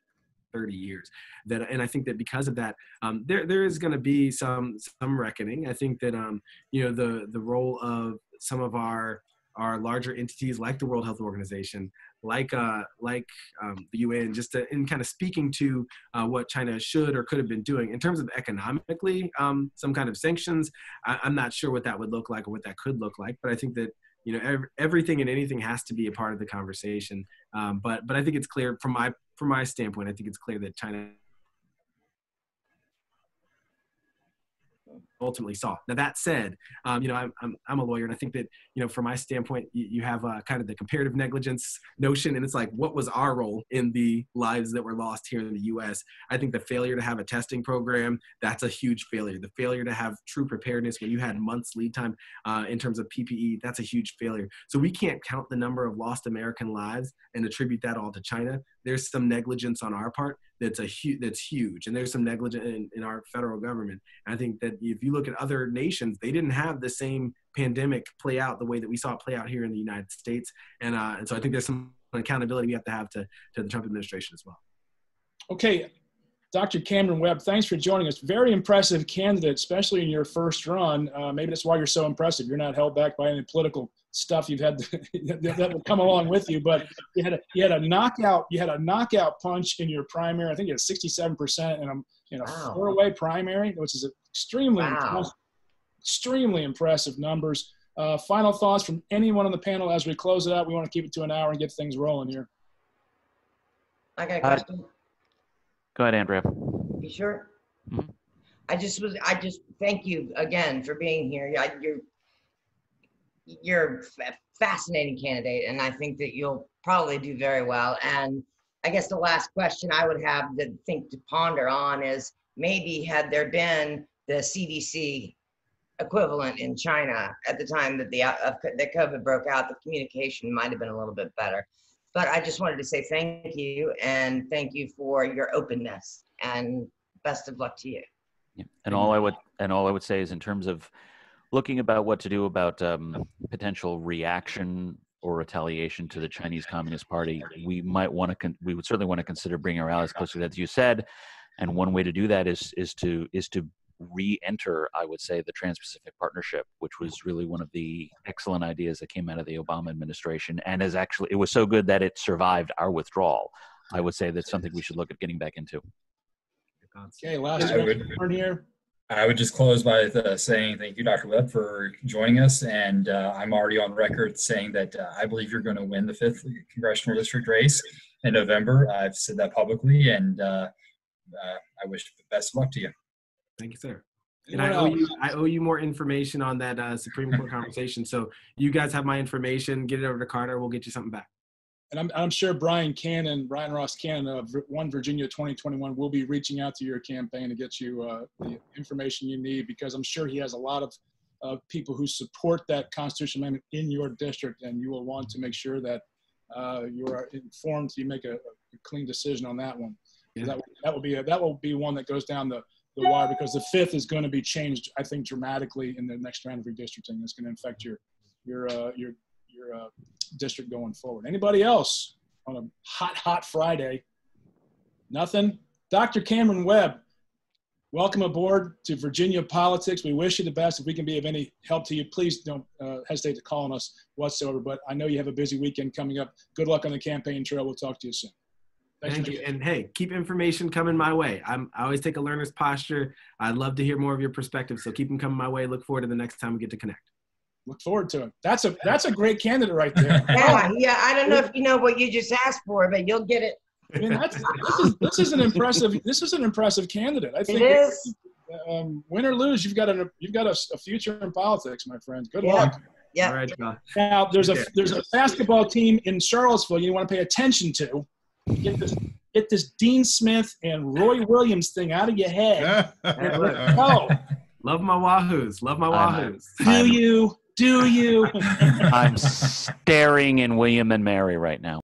30 years that and i think that because of that um, there there is going to be some some reckoning i think that um, you know the the role of some of our our larger entities like the world health organization like uh, like um, the UN, just to, in kind of speaking to uh, what China should or could have been doing in terms of economically, um, some kind of sanctions. I, am not sure what that would look like or what that could look like, but I think that you know ev- everything and anything has to be a part of the conversation. Um, but but I think it's clear from my from my standpoint, I think it's clear that China ultimately saw. Now that said, um, you know I'm, I'm, I'm a lawyer, and I think that you know from my standpoint, you, you have uh, kind of the comparative negligence notion, and it's like what was our role in the lives that were lost here in the U.S. I think the failure to have a testing program that's a huge failure. The failure to have true preparedness when you had months lead time uh, in terms of PPE that's a huge failure. So we can't count the number of lost American lives and attribute that all to China. There's some negligence on our part that's a huge that's huge, and there's some negligence in, in our federal government. And I think that if you look at other nations, they didn't have the same pandemic play out the way that we saw it play out here in the United States. And, uh, and so I think there's some accountability we have to have to, to the Trump administration as well. Okay, Dr. Cameron Webb, thanks for joining us. Very impressive candidate, especially in your first run. Uh, maybe that's why you're so impressive. You're not held back by any political stuff you've had to, (laughs) that will come along with you. But you had a you had a knockout you had a knockout punch in your primary. I think you had 67 percent in a in a wow. four way primary, which is extremely wow. impressive, extremely impressive numbers. Uh, final thoughts from anyone on the panel as we close it out. We want to keep it to an hour and get things rolling here. I got a uh, question. Uh, go ahead, Andrea. You sure? Mm-hmm. I just was. I just thank you again for being here. I, you're you're a fascinating candidate, and I think that you'll probably do very well. And I guess the last question I would have to think to ponder on is maybe had there been the CDC equivalent in China at the time that the uh, that COVID broke out, the communication might have been a little bit better. But I just wanted to say thank you and thank you for your openness and best of luck to you. Yeah. And all I would and all I would say is in terms of looking about what to do about um, potential reaction or retaliation to the Chinese Communist Party, we might want to con- we would certainly want to consider bringing our allies closer, as you said. And one way to do that is is to is to re-enter, I would say, the Trans-Pacific Partnership, which was really one of the excellent ideas that came out of the Obama administration, and is actually it was so good that it survived our withdrawal. I would say that's something we should look at getting back into. Okay, last I would- one here. I would just close by uh, saying thank you, Dr. Webb, for joining us. And uh, I'm already on record saying that uh, I believe you're going to win the fifth congressional district race in November. I've said that publicly, and uh, uh, I wish the best of luck to you. Thank you, sir. And I owe you. I owe you more information on that uh, Supreme Court conversation. So you guys have my information. Get it over to Carter. We'll get you something back. And I'm, I'm sure Brian Cannon, Brian Ross Cannon of One Virginia 2021 will be reaching out to your campaign to get you uh, the information you need because I'm sure he has a lot of uh, people who support that constitutional amendment in your district, and you will want to make sure that uh, you are informed. So you make a, a clean decision on that one. Yeah. That, will- that will be a, that will be one that goes down the, the wire because the fifth is going to be changed, I think, dramatically in the next round of redistricting. It's going to affect your your uh, your your uh, district going forward. Anybody else on a hot, hot Friday? Nothing? Dr. Cameron Webb, welcome aboard to Virginia Politics. We wish you the best. If we can be of any help to you, please don't uh, hesitate to call on us whatsoever. But I know you have a busy weekend coming up. Good luck on the campaign trail. We'll talk to you soon. Thanks Thank for you. And hey, keep information coming my way. I'm, I always take a learner's posture. I'd love to hear more of your perspective. So keep them coming my way. Look forward to the next time we get to connect. Look forward to it. That's a that's a great candidate right there. (laughs) Yeah, yeah. I don't know if you know what you just asked for, but you'll get it. I mean, that's, this is this is an impressive this is an impressive candidate. I think is. um, win or lose, you've got a you've got a, a future in politics, my friend. Good Yeah. luck. Yeah. All right, y'all. Now, there's a there's a basketball team in Charlottesville you want to pay attention to. Get this get this Dean Smith and Roy Williams thing out of your head. (laughs) Oh, Love my Wahoos. Love my I'm- Wahoos. do I'm- you? Do you? (laughs) I'm staring in William and Mary right now.